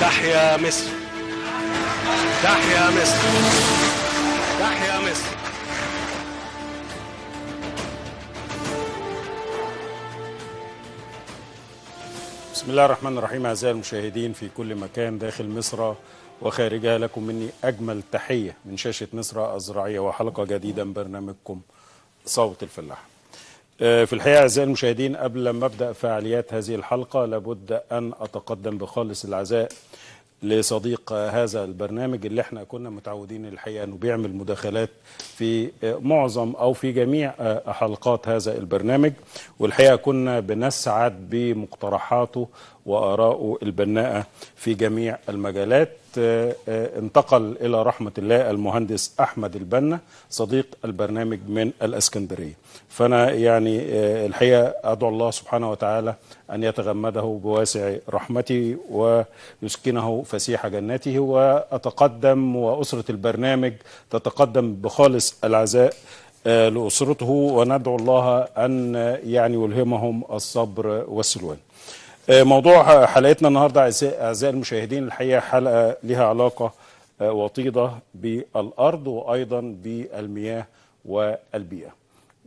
تحيا مصر. تحيا مصر. تحيا مصر. بسم الله الرحمن الرحيم أعزائي المشاهدين في كل مكان داخل مصر وخارجها لكم مني أجمل تحية من شاشة مصر الزراعية وحلقة جديدة من برنامجكم صوت الفلاح. في الحقيقة أعزائي المشاهدين قبل ما أبدأ فعاليات هذه الحلقة لابد أن أتقدم بخالص العزاء لصديق هذا البرنامج اللي إحنا كنا متعودين الحقيقة إنه بيعمل مداخلات في معظم أو في جميع حلقات هذا البرنامج. والحقيقة كنا بنسعد بمقترحاته وارائه البناءة في جميع المجالات انتقل إلى رحمة الله المهندس أحمد البنا صديق البرنامج من الإسكندرية فأنا يعني الحقيقة أدعو الله سبحانه وتعالى أن يتغمده بواسع رحمته ويسكنه فسيح جنته وأتقدم وأسرة البرنامج تتقدم بخالص العزاء لأسرته وندعو الله أن يعني يلهمهم الصبر والسلوان. موضوع حلقتنا النهارده اعزائي المشاهدين الحقيقة حلقة لها علاقة وطيدة بالأرض وأيضا بالمياه والبيئة.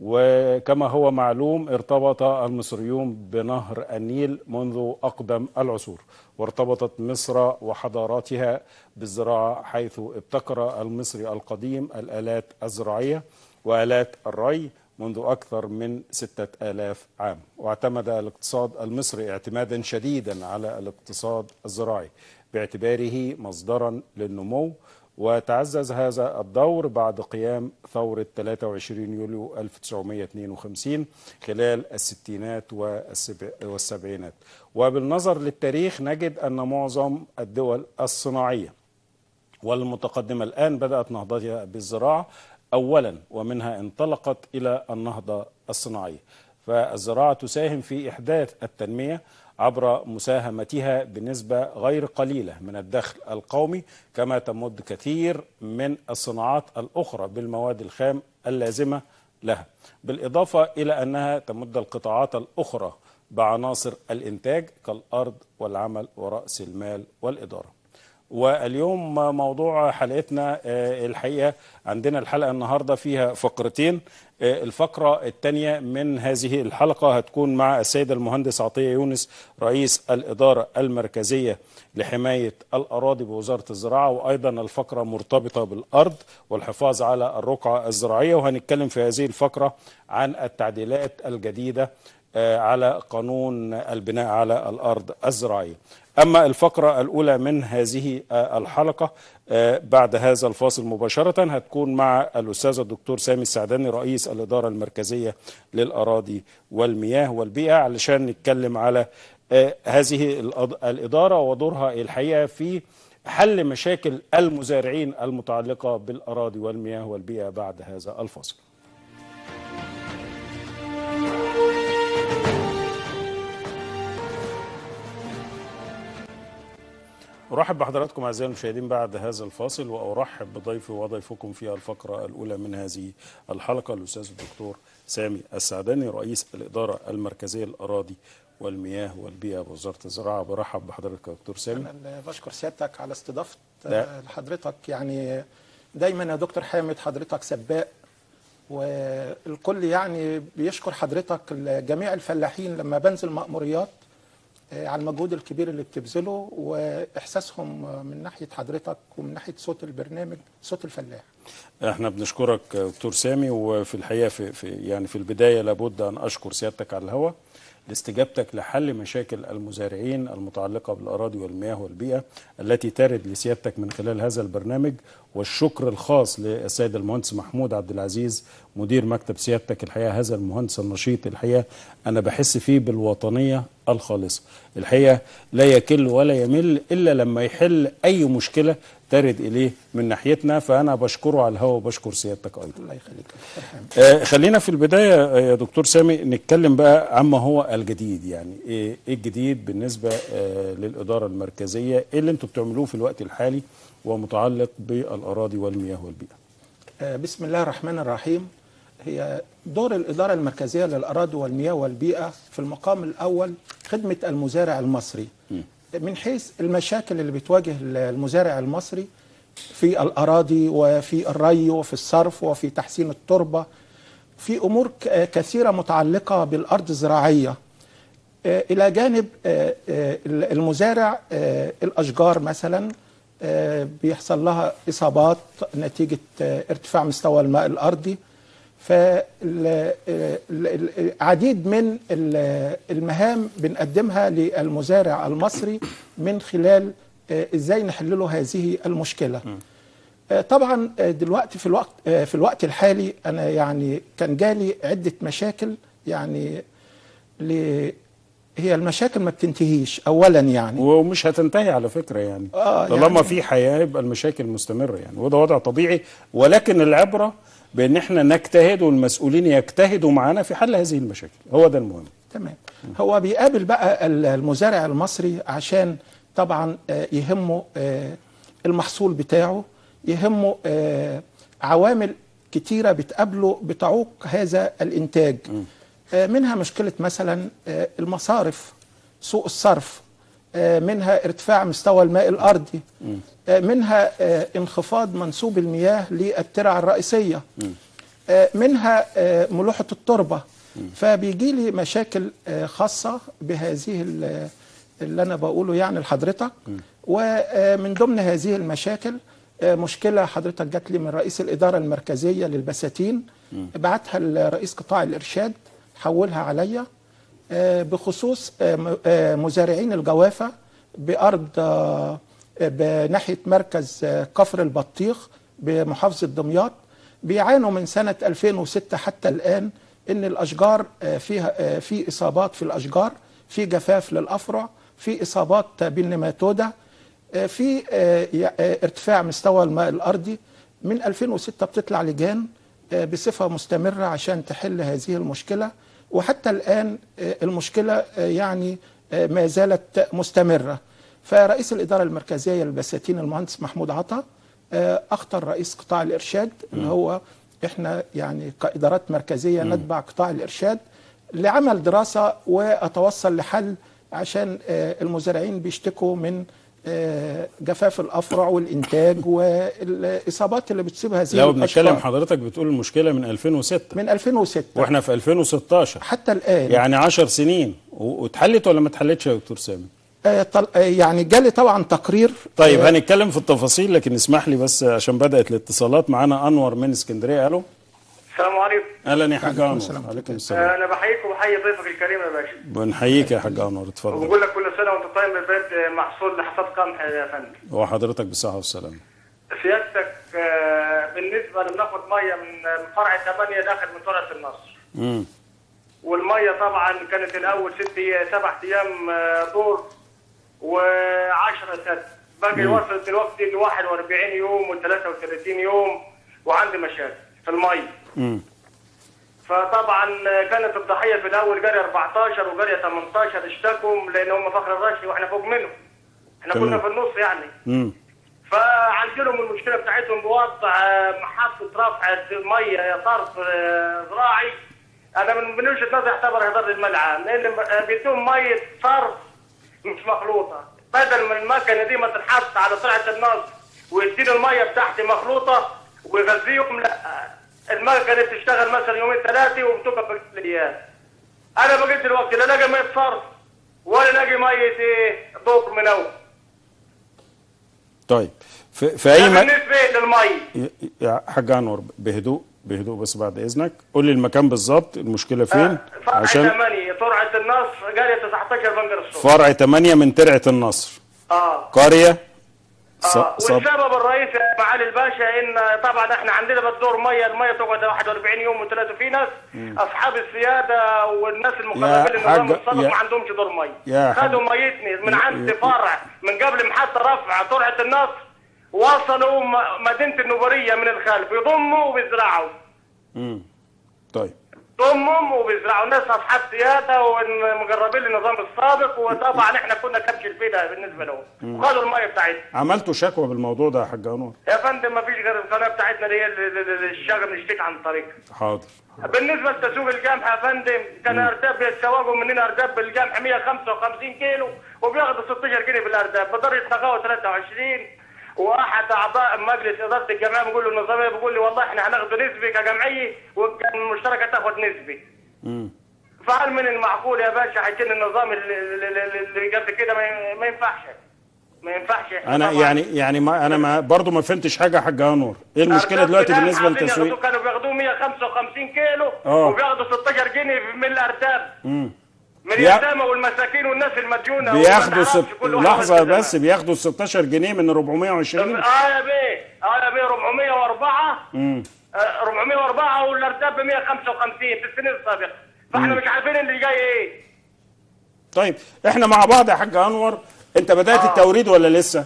وكما هو معلوم ارتبط المصريون بنهر النيل منذ أقدم العصور وارتبطت مصر وحضاراتها بالزراعة حيث ابتكر المصري القديم الآلات الزراعية وآلات الري منذ أكثر من ستة آلاف عام. واعتمد الاقتصاد المصري اعتمادا شديدا على الاقتصاد الزراعي باعتباره مصدرا للنمو. وتعزز هذا الدور بعد قيام ثورة 23 يوليو 1952 خلال الستينات والسبعينات. وبالنظر للتاريخ نجد أن معظم الدول الصناعية والمتقدمة الآن بدأت نهضتها بالزراعة. اولا ومنها انطلقت إلى النهضة الصناعية. فالزراعة تساهم في إحداث التنمية عبر مساهمتها بنسبة غير قليلة من الدخل القومي كما تمد كثير من الصناعات الأخرى بالمواد الخام اللازمة لها. بالإضافة إلى أنها تمد القطاعات الأخرى بعناصر الإنتاج كالأرض والعمل ورأس المال والإدارة. واليوم موضوع حلقتنا الحقيقة عندنا الحلقة النهارده فيها فقرتين الفقرة الثانية من هذه الحلقة هتكون مع السيد المهندس عطية يونس رئيس الإدارة المركزية لحماية الأراضي بوزارة الزراعة وأيضا الفقرة مرتبطة بالأرض والحفاظ على الرقعة الزراعية وهنتكلم في هذه الفقرة عن التعديلات الجديدة على قانون البناء على الأرض الزراعية. أما الفقرة الأولى من هذه الحلقة بعد هذا الفاصل مباشرة هتكون مع الأستاذ الدكتور سامي السعداني رئيس الإدارة المركزية للأراضي والمياه والبيئة علشان نتكلم على هذه الإدارة ودورها الحقيقة في حل مشاكل المزارعين المتعلقة بالأراضي والمياه والبيئة بعد هذا الفاصل. أرحب بحضراتكم أعزائي المشاهدين بعد هذا الفاصل وأرحب بضيفي وضيفكم في الفقرة الأولى من هذه الحلقة الأستاذ الدكتور سامي السعداني رئيس الإدارة المركزية للأراضي والمياه والبيئة بوزارة الزراعة. برحب بحضرتك يا دكتور سامي. أنا بشكر سيادتك على استضافة حضرتك يعني دايما يا دكتور حامد حضرتك سباق والكل يعني بيشكر حضرتك جميع الفلاحين لما بنزل مأموريات. على المجهود الكبير اللي بتبذله وإحساسهم من ناحية حضرتك ومن ناحية صوت البرنامج صوت الفلاح. إحنا بنشكرك دكتور سامي وفي الحقيقة في, في يعني في البداية لابد أن أشكر سيادتك على الهواء لاستجابتك لحل مشاكل المزارعين المتعلقة بالأراضي والمياه والبيئة التي ترد لسيادتك من خلال هذا البرنامج والشكر الخاص للسيد المهندس محمود عبد العزيز مدير مكتب سيادتك الحقيقة هذا المهندس النشيط الحقيقة أنا بحس فيه بالوطنية الخالصة. الحقيقة لا يكل ولا يمل إلا لما يحل أي مشكلة ترد إليه من ناحيتنا فأنا بشكره على الهواء وبشكر سيادتك أيضا. الله يخليك. آه خلينا في البداية يا دكتور سامي نتكلم بقى عما هو الجديد. يعني إيه الجديد بالنسبة آه للإدارة المركزية؟ إيه اللي أنتم بتعملوه في الوقت الحالي ومتعلق بالأراضي والمياه والبيئة؟ آه بسم الله الرحمن الرحيم. هي دور الإدارة المركزية للأراضي والمياه والبيئة في المقام الأول خدمة المزارع المصري. من حيث المشاكل اللي بتواجه المزارع المصري في الأراضي وفي الري وفي الصرف وفي تحسين التربة في أمور كثيرة متعلقة بالأرض الزراعية. آه، إلى جانب آه، آه، المزارع الأشجار مثلا بيحصل لها إصابات نتيجة ارتفاع مستوى الماء الأرضي. فالعديد من ال- المهام بنقدمها للمزارع المصري من خلال آه، إزاي نحل له هذه المشكلة. آه، طبعا آه، دلوقتي في الوقت في الوقت الحالي أنا يعني كان جالي عدة مشاكل يعني ل- هي المشاكل ما بتنتهيش اولا يعني. ومش هتنتهي على فكرة يعني. آه، طالما يعني- في حياة يبقى المشاكل مستمرة يعني. وده وضع طبيعي ولكن العبرة بأن إحنا نجتهد والمسؤولين يجتهدوا معانا في حل هذه المشاكل. هو ده المهم. تمام. هو بيقابل بقى ال- المزارع المصري عشان طبعا آه، يهمه آه، المحصول بتاعه يهمه آه، عوامل كتيرة بتقابله بتعوق هذا الإنتاج. منها مشكلة مثلا المصارف سوء الصرف. منها ارتفاع مستوى الماء الأرضي آه، منها آه، انخفاض منسوب المياه للترع الرئيسية آه، منها آه، ملوحة التربة. فبيجي لي مشاكل آه، خاصة بهذه ال- اللي أنا بقوله يعني لحضرتك. ومن ضمن هذه المشاكل آه، مشكلة حضرتك جات لي من رئيس الإدارة المركزية للبساتين. بعتها لرئيس قطاع الإرشاد حولها عليا. آه، بخصوص آه، آه، مزارعين الجوافة بأرض آه، بناحية مركز آه، كفر البطيخ بمحافظة دمياط. بيعانوا من سنة 2006 حتى الآن إن الأشجار آه، فيها آه، في إصابات في الأشجار في جفاف للأفرع في إصابات بالنماتودا آه، في آه، آه، ارتفاع مستوى الماء الأرضي. من 2006 بتطلع لجان آه، بصفة مستمرة عشان تحل هذه المشكلة. وحتى الآن آه، المشكلة آه، يعني آه، ما زالت مستمرة. فرئيس الإدارة المركزية للبساتين المهندس محمود عطا أخطر رئيس قطاع الإرشاد إن هو إحنا يعني كإدارات مركزية نتبع قطاع الإرشاد لعمل دراسة وأتوصل لحل عشان المزارعين بيشتكوا من جفاف الأفرع والإنتاج والإصابات اللي بتصيب هذه لو بنتكلم حضرتك بتقول المشكلة من 2006 من 2006 وإحنا في 2016 حتى الآن. يعني 10 سنين. واتحلت ولا ما اتحلتش يا دكتور سامي؟ آه، طل- آه، يعني جالي طبعا تقرير طيب آه، هنتكلم في التفاصيل لكن اسمح لي بس عشان بدأت الاتصالات. معانا أنور من اسكندرية. ألو. السلام عليكم. أهلا يا حاج وعليكم انور السلام. عليكم آه، السلام. أنا بحييك وبحيي ضيفك الكريم يا باشا. بنحييك يا حاج انور اتفضل وبقول لك كل سنة وأنت طيب ببيت محصول لحصاد قمح يا فندم. وحضرتك بالصحه والسلامه سيادتك آه، بالنسبة لبناخد مية من من فرع 8 داخل من فرع النصر. امم والمية طبعا كانت الأول ست سبع أيام آه، دور و10 سنه باقي وصلت دلوقتي ل 41 يوم و33 يوم وعندي مشاكل في المية. امم فطبعا كانت الضحية في الأول جاريه 14 وجاريه 18 اشتكوا لأن هم فخر الرشي وإحنا فوق منهم. إحنا تمام. كنا في النص يعني. امم فعالج لهم المشكلة بتاعتهم بوضع آه، محطه رفع مية صرف آه، زراعي. أنا من وجهة نظري أعتبر هدر الملعب لأن آه، بيدوهم مية صرف مش مخلوطة. بدل من المكنة دي ما تنحط على طلعه النص ويديني المية بتاعتي مخلوطة ويغذيهم لا. المكنه تشتغل مثلا يومين ثلاثة وبتبقى في الأيام أنا بقيت دلوقتي لا لاقي ميه صرف ولا لاقي ميه إيه ضوء منوم طيب في, في أي ده م... بالنسبة للميه يا حاج أنور بهدوء بهدوء بس بعد إذنك. قول لي المكان بالظبط المشكلة فين؟ فرع عشان 8 ترعه النصر قرية 19 بنجر الصوت فرع 8 من ترعة النصر. آه. قرية؟ ص... صب... والسبب الرئيسي يا معالي الباشا إن طبعا إحنا عندنا بتدور مية المية تقعد 41 يوم وثلاثه في ناس أصحاب السيادة والناس المقربين للنظام يا- ما عندهمش دور مية. خدوا ميتني من عند فرع من قبل محطة رفع ترعه النصر وصلوا مدينة النوبرية من الخلف يضموا ويزرعوا. مم. طيب. ضمهم وبيزرعوا ناس اصحاب سياده ومجربين النظام السابق وطبعا إحنا كنا كبش الفدا بالنسبة لهم. وخدوا المية بتاعتنا. عملتوا شكوى بالموضوع ده يا حاج أنور؟ يا فندم ما فيش غير القناة بتاعتنا اللي هي اللي- اللي- اللي الشغل نشتكي عن طريقها حاضر. بالنسبة لتسويق القمح يا فندم كان ارداب بيتسوقوا مننا ارداب بالقمح 155 كيلو وبياخدوا 16 جنيه بالارداب بضر يتلغوا 23 واحد أعضاء مجلس إدارة الجمعية بيقول له النظاميه بيقول لي والله إحنا هناخد نسبه كجمعية والمشتركه تاخد نسبه مم. فهل من المعقول يا باشا هيكون النظام اللي, قبل كده ما- ما ينفعش؟ ما ينفعش. أنا يعني يعني ما أنا ما برضه ما فهمتش حاجة يا حاج أنور. إيه المشكلة دلوقتي بالنسبة للتسويق؟ كانوا بياخدوه 155 كيلو آه. وبياخدوا 16 جنيه من الارداب مم. من اليتامى والمساكين والناس المديونة بياخدوا ست... لحظة بس بس بياخدوا 16 جنيه من 420 آه يا بيه آه يا بيه 404 امم آه 404 والارداب ب 155 في السنين السابقة. فاحنا مش عارفين اللي جاي إيه. طيب إحنا مع بعض يا حاج أنور. أنت بدأت آه. التوريد ولا لسه؟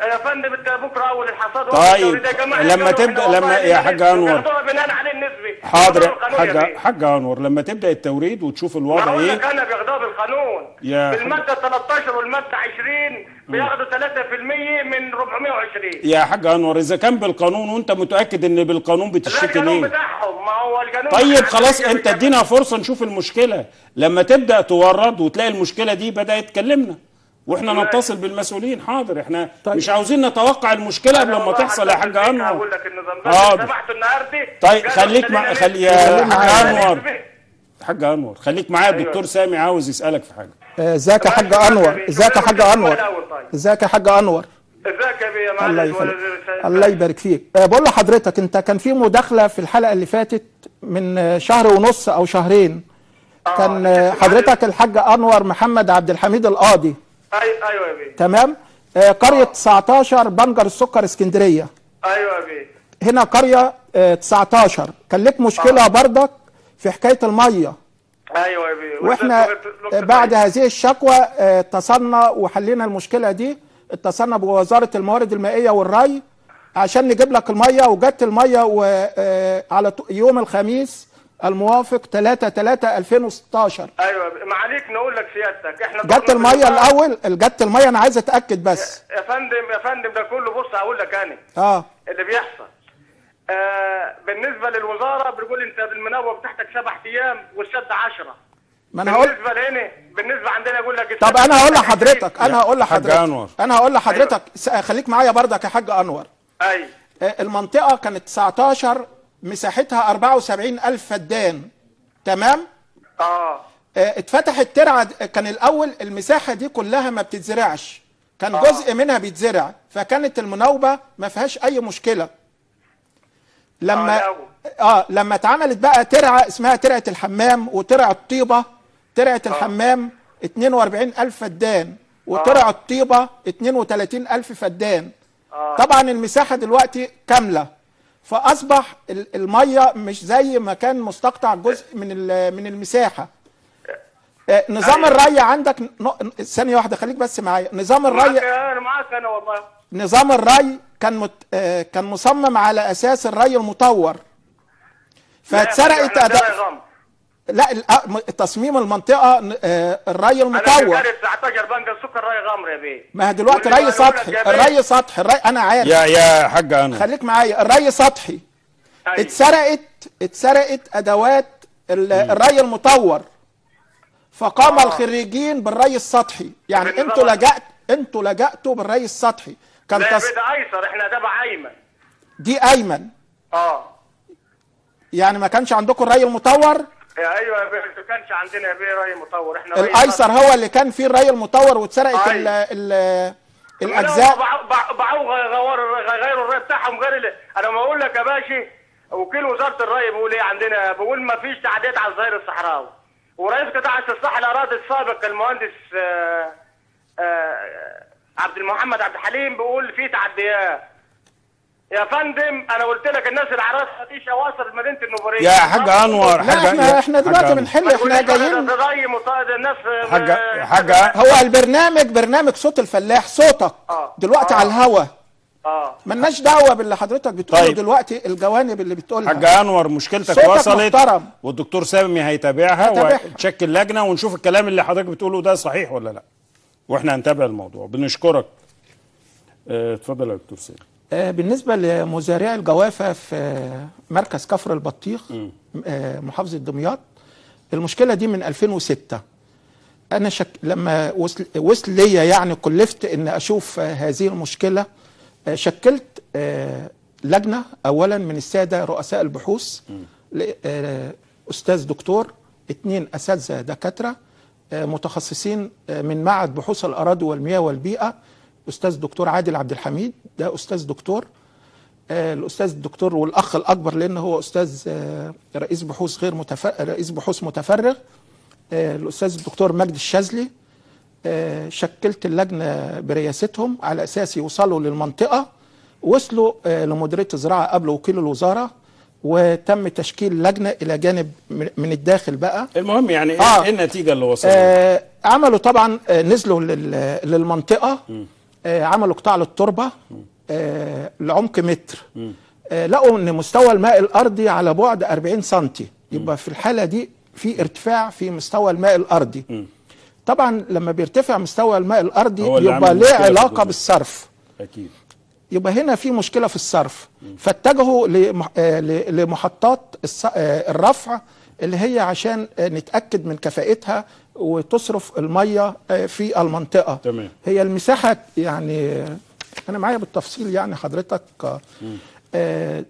يا فندم انت بكرة أول الحصاد طيب، لما إحنا لما- يا حاج بناء النسبة حاضر. حاج. حاج أنور لما تبدأ التوريد وتشوف الوضع لك إيه أنا بياخدوها بالقانون يا بالمادة 13 والمادة 20 بياخدوا 3% من 420 يا حاج أنور إذا كان بالقانون وأنت متأكد إن بالقانون بتشتكي القانون ليه؟ بتاعهم ما هو القانون طيب خلاص الشركة أنت ادينا فرصة نشوف المشكلة. لما تبدأ تورد وتلاقي المشكلة دي بدأت تكلمنا. وإحنا ماشي. نتصل بالمسؤولين. حاضر إحنا طيب. مش عاوزين نتوقع المشكلة قبل ما تحصل يا حاج أنور. هقول لك النظام ده حاضر. سمحتوا النهارده. طيب خليك مع خلي. يا حاج. أنور. نسبة. حاج أنور خليك معايا الدكتور سامي عاوز يسألك في حاجة. آه، إزيك يا حاج أنور؟ إزيك يا حاج أنور؟ إزيك يا حاج أنور؟ إزيك يا بيه الله معلم يخليك. الله يبارك فيك. آه، بقول لحضرتك أنت كان في مداخلة في الحلقة اللي فاتت من شهر ونص أو شهرين. آه، كان حضرتك الحاج أنور محمد عبد الحميد القاضي. أيوه أيوه يا بيه. تمام؟ آه، قرية 19 بنجر السكر اسكندرية. أيوه يا بيه. هنا قرية آه، 19 كان لك مشكلة برضك في حكاية المية. أيوه يا بيه. وإحنا وإنت- بعد هذه الشكوى آه، اتصلنا وحلينا المشكلة دي. اتصلنا بوزارة الموارد المائية والري عشان نجيب لك المية وجت المية وعلى يوم الخميس الموافق 3 3 2016 أيوه بيه. معاليك نقول لك سيادتك. إحنا جت المية الأول جت المية أنا عايز أتأكد بس. يا فندم يا فندم ده كله بص هقول لك أنا. آه. اللي بيحصل. آه بالنسبة للوزارة بتقول أنت بالمناوبه بتاعتك سبع أيام والسد 10 ما أنا هقول بالنسبة لهنا بالنسبة عندنا يقول لك طب أنا هقول 20. لحضرتك أنا هقول حاج لحضرتك أنور. أنا هقول لحضرتك س- خليك معايا برضك يا حاج أنور. أيوه. آه، المنطقة كانت 19 مساحتها 74 ألف فدان. تمام؟ آه. آه، اتفتحت ترعة كان الأول المساحة دي كلها ما بتتزرعش. كان آه. جزء منها بيتزرع فكانت المناوبة ما فيهاش أي مشكلة. آه، لما الأول. آه لما اتعملت بقى ترعة اسمها ترعة الحمام وترعة الطيبة ترعة الحمام 42 ألف فدان وترعة الطيبة 32 ألف فدان. آه. طبعا المساحة دلوقتي كاملة. فأصبح ال- المية مش زي ما كان مستقطع جزء من من المساحة آه، نظام أيوة. الري عندك ثانية واحدة خليك بس معايا نظام الري أنا معاك أنا والله نظام الري كان مت... آه، كان مصمم على أساس الري المطور فاتسرقت غم. لا ال- آه، تصميم المنطقة آه، الري أنا المطور شغال 19 بنك السكر ري غمر يا بيه. ما هي دلوقتي ري سطحي. الري سطحي الري أنا عارف. يا يا حاج انور خليك معايا. الري سطحي. أيوة. اتسرقت اتسرقت أدوات ال- الري المطور. فقام آه. الخريجين بالري السطحي. يعني أنتوا ده. لجأت أنتوا لجأتوا بالري السطحي. كان لا ده أيسر. إحنا تبع أيمن. دي أيمن. آه. يعني ما كانش عندكم الري المطور؟ أيوه يا ما كانش عندنا يا بيه رأي مطور. إحنا الأيسر هو اللي كان فيه الري المطور واتسرقت ال. ال لا، الأجزاء. باعوا غيروا الري بتاعهم غير أنا ما أقول لك يا باشا وكيل وزارة الري بيقول إيه عندنا؟ بيقول ما فيش تعديات على الظهير الصحراوي. ورئيس قطاع الاستصلاح الأراضي السابق المهندس آه، آه، عبد المحمد عبد الحليم بيقول في تعديات. يا فندم أنا قلت لك الناس العراس دي شواصل مدينة النوبريه يا حاج أنور حاج إحنا إحنا دلوقتي. بنحل إحنا جايين الناس حاج آه، حاج هو البرنامج برنامج صوت الفلاح صوتك آه. دلوقتي آه. على الهوا آه ملناش دعوة باللي حضرتك بتقوله طيب. دلوقتي الجوانب اللي بتقولها حاج أنور مشكلتك صوتك وصلت محترم. والدكتور سامي هيتابعها. وتشكل لجنة ونشوف الكلام اللي حضرتك بتقوله ده صحيح ولا لأ وإحنا هنتابع الموضوع بنشكرك آه، اتفضل يا دكتور سامي آه، بالنسبة لمزارعي الجوافة في مركز كفر البطيخ آه، محافظة دمياط المشكلة دي من 2006 أنا شك... لما وصل, وصل ليا يعني كلفت إن أشوف آه، هذه المشكلة آه، شكلت لجنة أولا من السادة رؤساء البحوث أستاذ دكتور اثنين أساتذة دكاترة آه، متخصصين من معهد بحوث الأراضي والمياه والبيئة أستاذ دكتور عادل عبد الحميد ده أستاذ دكتور آه، الأستاذ الدكتور والأخ الأكبر لأن هو أستاذ آه، رئيس بحوث غير متف... رئيس بحوث متفرغ آه، الأستاذ الدكتور مجدي الشاذلي شكلت اللجنة برئاستهم على أساس يوصلوا للمنطقة وصلوا لمديرية الزراعة قبل وكيل الوزارة وتم تشكيل لجنة إلى جانب من الداخل بقى. المهم يعني إيه آه. إيه النتيجة اللي وصلت؟ آه عملوا طبعا نزلوا لل- للمنطقة. آه عملوا قطاع للتربة آه لعمق متر. آه لقوا إن مستوى الماء الأرضي على بعد 40 سم يبقى في الحالة دي في ارتفاع في مستوى الماء الأرضي. طبعا لما بيرتفع مستوى الماء الأرضي يبقى ليه علاقة. بالصرف. أكيد. يبقى هنا في مشكلة في الصرف. فاتجهوا آه، لمحطات آه، الرفع اللي هي عشان آه، نتأكد من كفاءتها وتصرف المية آه، في المنطقة. تمام. هي المساحة يعني أنا معايا بالتفصيل يعني حضرتك. آه،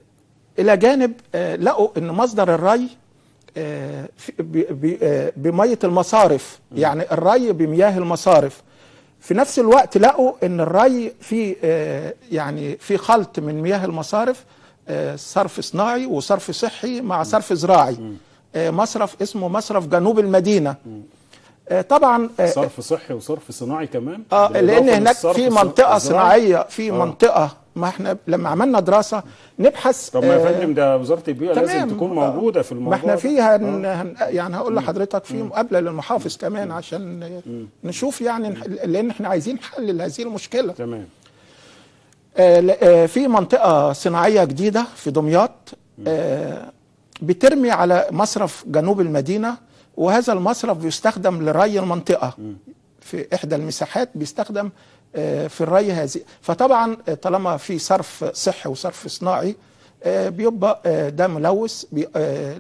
إلى جانب آه، لقوا إن مصدر الري آه، آه، بمية المصارف. يعني الري بمياه المصارف. في نفس الوقت لقوا إن الري في آه، يعني في خلط من مياه المصارف آه، صرف صناعي وصرف صحي مع صرف زراعي. مصرف اسمه مصرف جنوب المدينة. طبعا آه، صرف صحي وصرف صناعي كمان آه لأن هناك في منطقة؟ صناعية في آه. منطقة ما إحنا لما عملنا دراسة نبحث طب ما يا آه، فندم ده وزارة البيئة لازم. تكون آه. موجودة في الموضوع ما إحنا. فيها هن هن يعني هقول لحضرتك في مقابلة للمحافظ كمان عشان نشوف يعني لأن إحنا عايزين حل لهذه المشكلة تمام آه، آه، في منطقة صناعية جديدة في دمياط آه، بترمي على مصرف جنوب المدينة وهذا المصرف بيستخدم لري المنطقة. في إحدى المساحات بيستخدم آه، في الري هذه. فطبعا آه، طالما في صرف صحي وصرف صناعي آه، بيبقى ده ملوث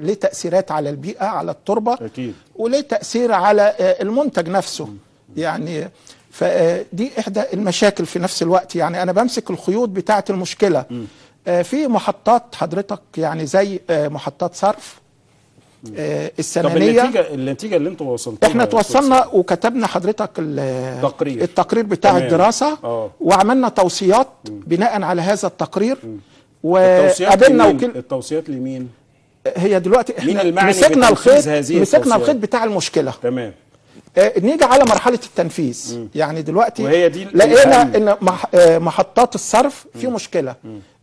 ليه تأثيرات على البيئة على التربة أكيد. وليه تأثير على المنتج نفسه. يعني فدي إحدى المشاكل في نفس الوقت. يعني أنا بمسك الخيوط بتاعة المشكلة. آه، في محطات حضرتك يعني زي محطات صرف آه، طب السنانية. النتيجه النتيجة اللي أنتوا وصلتوا إحنا توصلنا وكتبنا حضرتك ال- تقرير. التقرير بتاع تمام. الدراسة آه. وعملنا توصيات بناء على هذا التقرير. وقابلنا؟ وكيل التوصيات لمين؟ هي دلوقتي إحنا مسكنا الخيط مسكنا؟ الخيط بتاع المشكلة. تمام. آه، نيجي على مرحلة التنفيذ. يعني دلوقتي وهي دي لقينا. إن آه، محطات الصرف في مشكلة.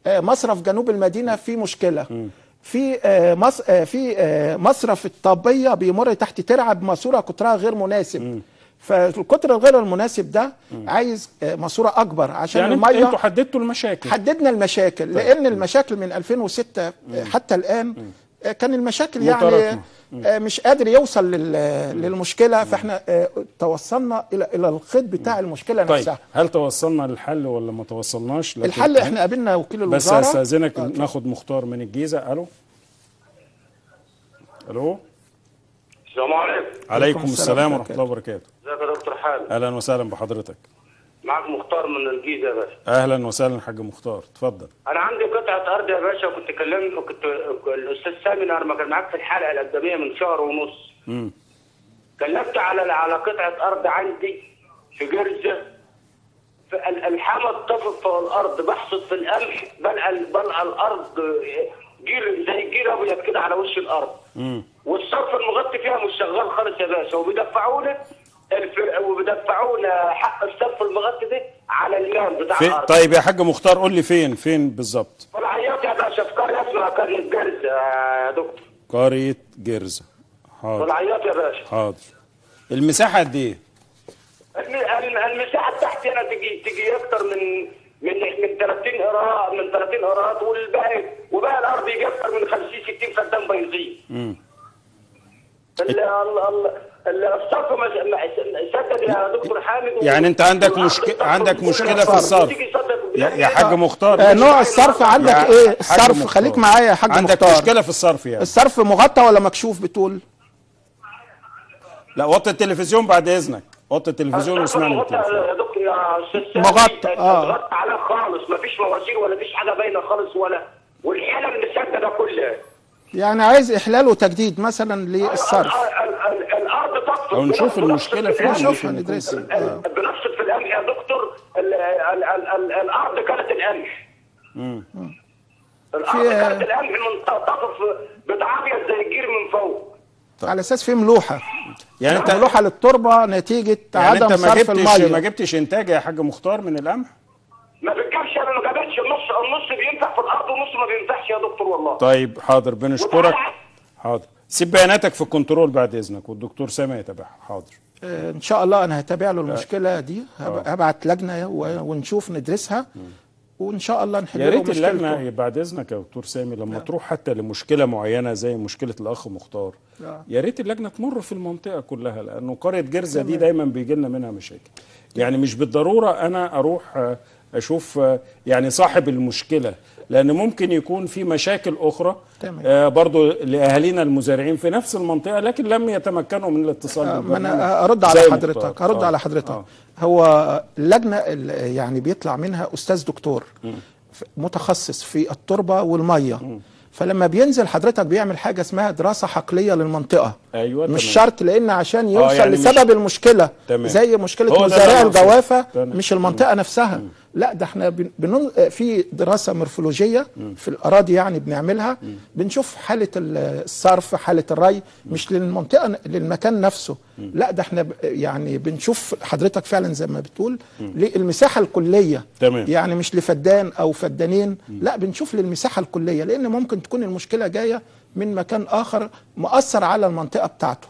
آه، مصرف جنوب المدينة في مشكلة. في آه،. آه، في آه، مصرف الطبية بيمر تحت ترعه بماسوره قطرها غير مناسب. فالقطر الغير المناسب ده عايز ماسورة أكبر عشان يعني المية أنتوا حددتوا المشاكل. حددنا المشاكل لأن المشاكل من 2006 حتى الآن كان المشاكل يعني. آه، مش قادر يوصل لل- للمشكلة. فاحنا آه، توصلنا إلى إلى الخيط بتاع المشكلة طيب نفسها. هل توصلنا للحل ولا ما توصلناش؟ الحل إحنا قابلنا وكيل بس الوزارة. أستأذنك ناخد مختار من الجيزة. ألو؟ ألو؟ السلام عليكم. عليكم السلام ورحمة الله وبركاته. ازيك يا دكتور حامد أهلا وسهلا بحضرتك. معك مختار من الجيزة يا باشا. أهلا وسهلا حاج مختار اتفضل. أنا عندي قطعة أرض يا باشا كنت كلمت كنت الأستاذ سامي لما كان معاك في الحلقة الاقدميه من شهر ونص. امم كلمت على على قطعة أرض عندي في جرزة. الحمى اتطفت فوق الأرض بحصد في القمح بلقى بلقى الأرض جير زي جير أبيض كده على وش الأرض. امم والصف المغطي فيها مش شغال خالص يا باشا وبيدفعونا الفرق وبيدفعونا حق الصف المغطي ده على اليوم بتاع في الأرض. طيب يا حاج مختار قول لي فين؟ فين بالظبط؟ والعياط يا باشا في قرية اسمها قرية جرز يا دكتور. قرية جرزه حاضر. والعياط يا باشا. حاضر. المساحة قد إيه؟ الم- الم- المساحة بتاعتي أنا تجي تجي أكتر من من من 30 هراء من 30 هراء والباقي وبقى الأرض يجي أكثر من 50 60 فدان بايظين ال- ال- ال- ال- الصرف سدد يا دكتور حامد يعني أنت عندك والأرض مشك- تاخد عندك كل مشكلة في. الصرف. وتيجي يصدق يا حاج مختار. آه، نوع الصرف عندك إيه؟ الصرف مختار. خليك معايا يا حاج عندك مختار. مشكلة في الصرف يعني. الصرف مغطى ولا مكشوف بتقول؟ لا وطي التلفزيون بعد إذنك. وطي التلفزيون واسمعني مغطى يا دكتور يا أستاذ مغطى، آه. مغطى عليه خالص. مفيش مواسير ولا فيش حاجة باينة خالص ولا والحاله المسدده كلها يعني عايز إحلال وتجديد مثلا للصرف. أو نشوف بنفس فين،. نشوفها ندرسها آه. بنفس في الأمن يا دكتور ال- ال- ال- ال- الأرض كانت القمح الأرض في- كانت القمح من تقف بتعافية زي الجير من فوق. على أساس في ملوحة. يعني أنت ملوحة للتربة نتيجة يعني أنت عدم ما صرف جبتش ما الميه جبتش إنتاج يا حاج مختار من القمح ما بتجيبش أنا ما جابتش النص النص بينفع في الأرض والنص ما بينفعش يا دكتور والله. طيب حاضر بنشكرك. حاضر. سيب بياناتك في الكنترول بعد إذنك والدكتور سامي يتابعها حاضر. آه، إن شاء الله أنا هتابع له المشكلة دي. هب- هبعت لجنة ونشوف ندرسها. وإن شاء الله نحل يا ريت. اللجنة بعد إذنك يا دكتور سامي لما تروح حتى لمشكلة معينة زي مشكلة الأخ مختار. آه. يا ريت اللجنة تمر في المنطقة كلها لأنه قرية جرزة دي دايما بيجي لنا منها مشاكل. يعني مش بالضرورة أنا أروح آه، أشوف آه، يعني صاحب المشكلة لأن ممكن يكون في مشاكل أخرى. آه برضو لأهالينا المزارعين في نفس المنطقة لكن لم يتمكنوا من الاتصال آه، ما أنا أرد على حضرتك. أرد آه. على حضرتك آه. هو اللجنه ال- يعني بيطلع منها أستاذ دكتور ف- متخصص في التربة والمية فلما بينزل حضرتك بيعمل حاجة اسمها دراسة حقلية للمنطقة أيوة، مش تمام. شرط لأن عشان يوصل يعني مش- لسبب المشكلة تمام. زي مشكلة أقصده. الجوافة. مش المنطقة نفسها لا ده إحنا بن... بنن... في دراسة مورفولوجية في الأراضي يعني بنعملها. بنشوف حالة ال- الصرف حالة الري مش للمنطقة للمكان نفسه. لا ده إحنا. يعني بنشوف حضرتك فعلا زي ما بتقول للمساحة الكلية. تمام. يعني مش لفدان أو فدانين. لا بنشوف للمساحة الكلية لأن ممكن تكون المشكلة جاية من مكان آخر مؤثر على المنطقة بتاعته.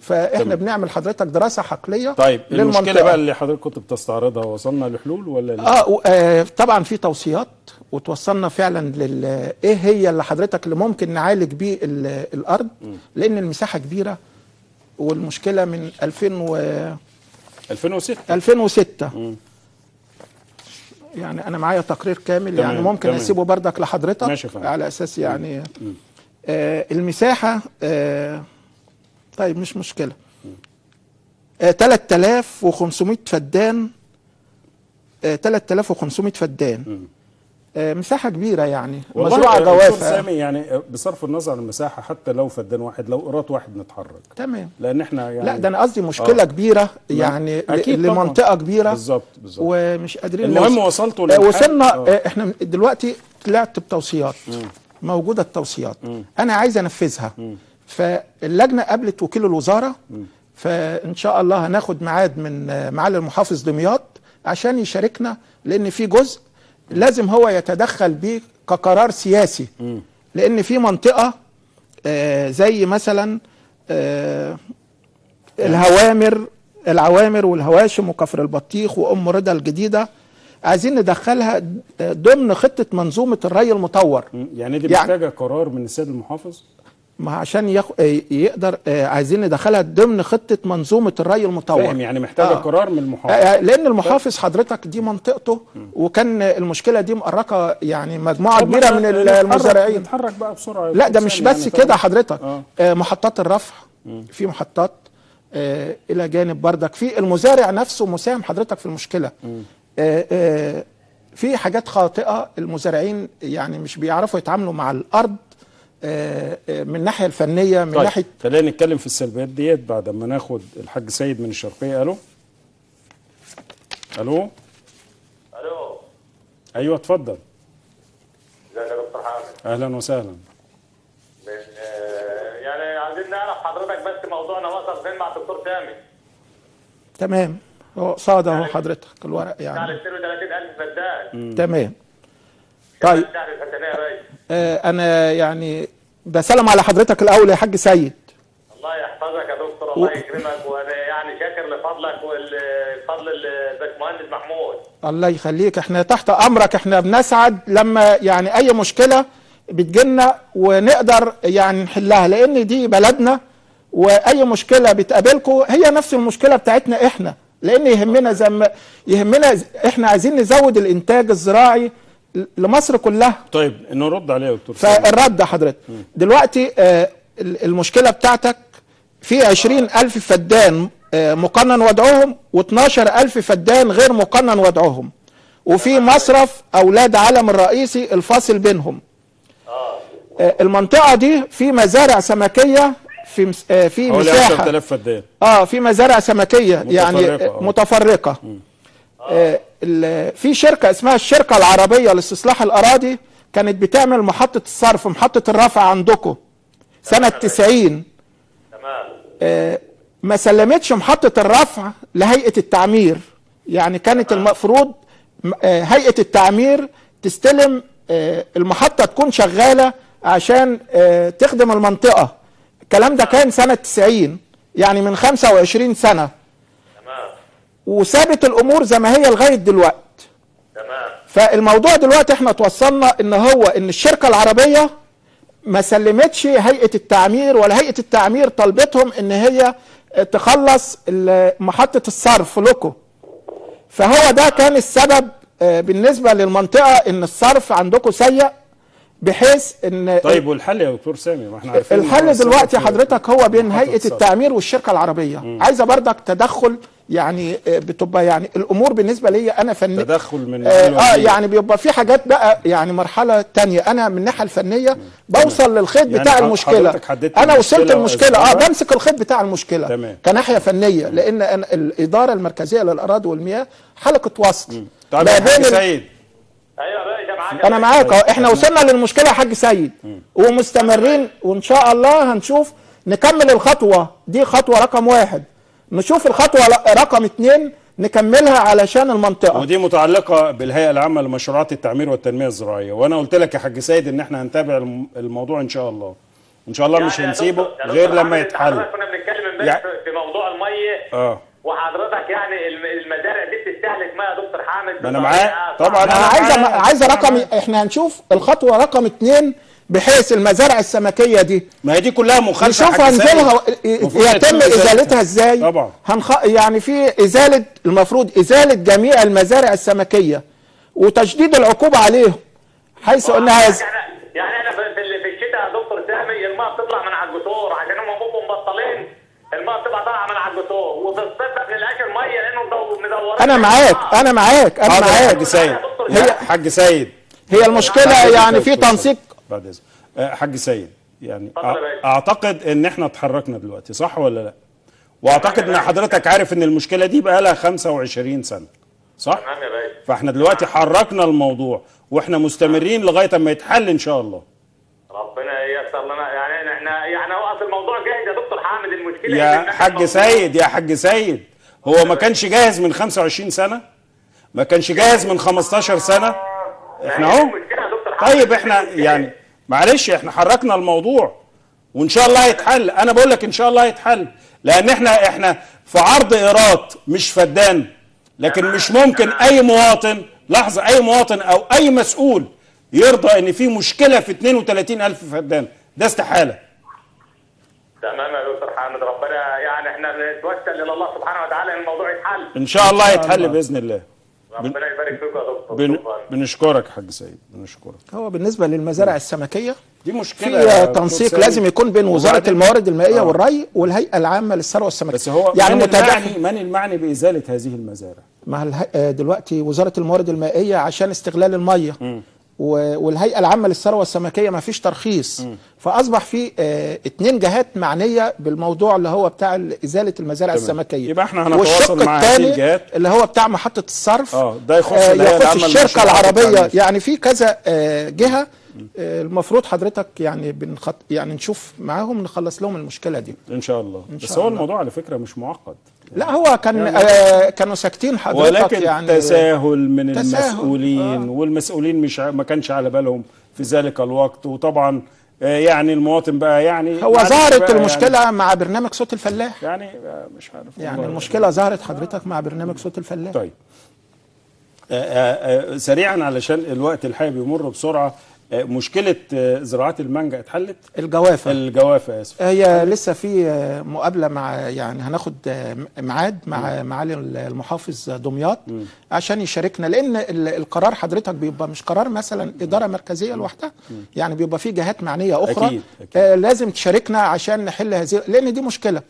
فإحنا. بنعمل حضرتك دراسة حقلية طيب المشكلة للمنطقة. بقى اللي حضرتك كنت بتستعرضها وصلنا لحلول ولا؟ آه و- آه، طبعا في توصيات وتوصلنا فعلا لل إيه هي اللي حضرتك اللي ممكن نعالج بيه ال- الأرض لأن المساحة كبيرة والمشكلة من 2000 و 2006 2006 يعني أنا معايا تقرير كامل تمام، يعني ممكن تمام. أسيبه بردك لحضرتك ماشي. على أساس يعني آه المساحة آه طيب مش مشكلة. آه 3500 فدان. آه 3500 فدان. آه مساحة كبيرة يعني. دكتور جوافه سامي يعني بصرف النظر عن المساحة حتى لو فدان واحد لو قراط واحد نتحرك. تمام. لأن إحنا يعني لا ده أنا قصدي مشكلة آه. كبيرة يعني أكيد طبعاً. لمنطقة كبيرة بالظبط بالظبط. ومش قادرين المهم. وصلتوا آه،؟ وصلنا آه. آه، إحنا دلوقتي طلعت بتوصيات. موجودة التوصيات. أنا عايز أنفذها. فاللجنة قابلت وكيل الوزارة فإن شاء الله هناخد ميعاد من معالي المحافظ دمياط عشان يشاركنا لأن في جزء لازم هو يتدخل بيه كقرار سياسي. لأن في منطقة آه، زي مثلا آه، الهوامر العوامر والهواشم وكفر البطيخ وأم رضا الجديدة عايزين ندخلها ضمن خطة منظومة الري المطور. يعني دي يعني- محتاجة قرار من السيد المحافظ؟ ما عشان يخ... آه، يقدر آه، عايزين ندخلها ضمن خطة منظومة الري المطور. فاهم يعني محتاجة آه. قرار من المحافظ. آه، لأن المحافظ حضرتك دي منطقته وكان المشكلة دي مؤرقة يعني مجموعة كبيرة من المزارعين. نتحرك بقى بسرعة. لا ده مش سامي، بس يعني كده. حضرتك. آه. آه محطات الرفع في محطات آه إلى جانب بردك في المزارع نفسه مساهم حضرتك في المشكلة. آه آه في حاجات خاطئة المزارعين يعني مش بيعرفوا يتعاملوا مع الأرض. آه آه من الناحيه الفنية من طيب ناحيه خلينا نتكلم في السلبيات ديت بعد ما ناخد الحاج سيد من الشرقية. ألو؟ ألو؟ ألو. أيوه اتفضل. إزيك يا دكتور حامد؟ أهلا وسهلا. من آه، يعني عايزين نعرف حضرتك بس موضوعنا وصل فين مع الدكتور سامي تمام. هو قصاد أهو حضرتك الورق سعر يعني 32000 فدان. تمام. طيب. يا ريس. آه أنا يعني بسلم على حضرتك الأول يا حاج سيد. الله يحفظك يا دكتور الله يكرمك وأنا يعني شاكر لفضلك ولفضل الباشمهندس محمود. الله يخليك إحنا تحت أمرك إحنا بنسعد لما يعني أي مشكلة بتجيلنا ونقدر يعني نحلها لأن دي بلدنا وأي مشكلة بتقابلكم هي نفس المشكلة بتاعتنا إحنا لأن يهمنا زي ما يهمنا إحنا عايزين نزود الإنتاج الزراعي لمصر كلها. طيب نرد عليه يا دكتور. فالرد حضرتك. دلوقتي آه، ال- المشكلة بتاعتك في عشرين ألف فدان آه، مقنن وضعهم و12 ألف فدان غير مقنن وضعهم وفي مصرف أولاد علم الرئيسي الفاصل بينهم. آه، المنطقة دي في مزارع سمكية في مس- آه، في مساحة. 10000 فدان. آه في مزارع سمكية يعني متفرقة، آه، آه. متفرقة. آه ال- في شركة اسمها الشركة العربية لاستصلاح الأراضي كانت بتعمل محطة الصرف محطة الرفع عندكم سنة 90 تمام. آه ما سلمتش محطة الرفع لهيئة التعمير. يعني كانت المفروض آه هيئة التعمير تستلم آه المحطة تكون شغالة عشان آه تخدم المنطقة. الكلام ده كان سنة 90 يعني من 25 سنة. تمام وسابت الأمور زي ما هي لغاية دلوقتي تمام. فالموضوع دلوقتي إحنا توصلنا إن هو إن الشركة العربية ما سلمتش هيئة التعمير ولا هيئة التعمير طلبتهم إن هي تخلص محطة الصرف لكم فهو ده كان السبب آه، بالنسبة للمنطقة إن الصرف عندكم سيء بحيث إن طيب والحل يا دكتور سامي؟ ما إحنا عارفين الحل دلوقتي حضرتك هو بين هيئة. التعمير والشركة العربية. عايزة برضك تدخل يعني آه، بتبقى يعني الأمور بالنسبة لي أنا فني تدخل من آه, آه. يعني بيبقى في حاجات بقى يعني مرحلة تانية. أنا من الناحية الفنية بوصل للخيط يعني بتاع المشكلة. أنا وصلت المشكلة المشكلة. آه؟ بمسك الخيط بتاع المشكلة تمام. كناحية فنية لأن أنا الإدارة المركزية للأراضي والمياه حلقة وصل. طيب يا حاج سيد. أيوه معاك أنا معاك. اهو إحنا وصلنا للمشكلة يا حاج سيد. ومستمرين وإن شاء الله هنشوف نكمل الخطوة. دي خطوة رقم واحد. نشوف الخطوة رقم اتنين نكملها علشان المنطقة ودي متعلقة بالهيئة العامة لمشروعات التعمير والتنمية الزراعية وأنا قلت لك يا حاج سيد إن إحنا هنتابع الم- الموضوع إن شاء الله إن شاء الله مش يعني يا هنسيبه غير لما يتحل حضرتك كنا بنتكلم امبارح يعني- في- موضوع الميه آه وحضرتك يعني الم- المزارع دي بتستهلك ميه يا دكتور حامد ما أنا بطريقة معاك. طبعاً أنا. عايزه أنا رقم. إحنا هنشوف الخطوة رقم اتنين بحيث المزارع السمكية دي ما هي دي كلها مخالفة نشوف. هنزلها يتم إزالتها. إزاي؟ طبعا. هنخ... يعني في ازاله المفروض إزالة جميع المزارع السمكية وتشديد العقوبة عليهم حيث انها يعني ز... إحنا يعني في, الشتاء يا دكتور سامي الماء بتطلع من على الجسور عشان هم بيبقوا مبطلين. الماء بتبقى طالعة من على الجسور وفي الصيف ما بنلاقيش الميه لأنه مدو- مدورين أنا معاك أنا معاك أنا معاك. حاج سيد. هي- يا حاج سيد. هي المشكلة يعني في تنسيق سيد. بعد اذنك آه، حاج سيد يعني. أعتقد إن إحنا اتحركنا دلوقتي صح ولا لأ؟ وأعتقد إن حضرتك عارف إن المشكلة دي بقى لها 25 سنة صح؟ تمام يا باشا. فإحنا دلوقتي حركنا الموضوع وإحنا مستمرين لغاية أما يتحل إن شاء الله. ربنا ييسر لنا. يعني إحنا يعني هو اصل الموضوع جاهز يا دكتور حامد. المشكلة يا حاج سيد يا حاج سيد هو ما كانش جاهز من 25 سنة؟ ما كانش جاهز من 15 سنة؟ إحنا أهو. طيب إحنا يعني معلش إحنا حركنا الموضوع وإن شاء الله هيتحل أنا بقول لك إن شاء الله هيتحل لأن إحنا إحنا في عرض إيراد مش فدان لكن مش ممكن أي مواطن لحظة أي مواطن أو أي مسؤول يرضى إن في مشكلة في 32 ألف فدان. ده استحالة. تمام يا دكتور حامد. ربنا يعني إحنا بنتوسل إلى الله سبحانه وتعالى إن الموضوع يتحل. إن شاء الله هيتحل بإذن الله. ربنا يبارك فيكم يا دكتور بن... بنشكرك حاج سيد بنشكرك. هو بالنسبة للمزارع السمكية دي مشكلة في دكتور تنسيق. لازم يكون بين وزارة وبعدين- الموارد المائية آه. والري والهيئة العامة للثروة السمكية. بس هو يعني من المعني من المعني بإزالة هذه المزارع؟ مع الهي... آه، دلوقتي وزارة الموارد المائية عشان استغلال المية. و... والهيئة العامة للثروة السمكية ما فيش ترخيص فأصبح في آه اتنين جهات معنية بالموضوع اللي هو بتاع إزالة المزارع تمام. السمكية يبقى إحنا هنتواصل مع هذه الجهات. اللي هو بتاع محطة الصرف آه ده يخص آه، يخص الشركة العربية. يعني في كذا آه، جهة آه، المفروض حضرتك يعني بنخط... يعني نشوف معاهم نخلص لهم المشكلة دي. إن شاء الله. إن بس شاء هو الله. الموضوع على فكرة مش معقد. لا هو كان آه كانوا ساكتين حضرتك ولكن يعني. تساهل من تساهل، المسؤولين آه. والمسؤولين مش ما كانش على بالهم في ذلك الوقت. وطبعا آه، يعني المواطن بقى يعني هو ظهرت بقى المشكلة مع برنامج صوت الفلاح؟ يعني, يعني آه، مش عارف يعني. المشكلة ظهرت حضرتك مع برنامج صوت الفلاح؟ طيب. آه، آه، آه، سريعا علشان الوقت الحقيقي بيمر بسرعة. آه، مشكلة آه، زراعات المانجا اتحلت؟ الجوافة. الجوافة آسف. هي لسه في آه، مقابلة مع يعني هناخد آه، ميعاد مع معالي المحافظ دمياط عشان يشاركنا لأن ال- القرار حضرتك بيبقى مش قرار مثلا إدارة مركزية لوحدها يعني بيبقى في جهات معنية أخرى. أكيد، أكيد. آه، لازم تشاركنا عشان نحل هذه لأن دي مشكلة.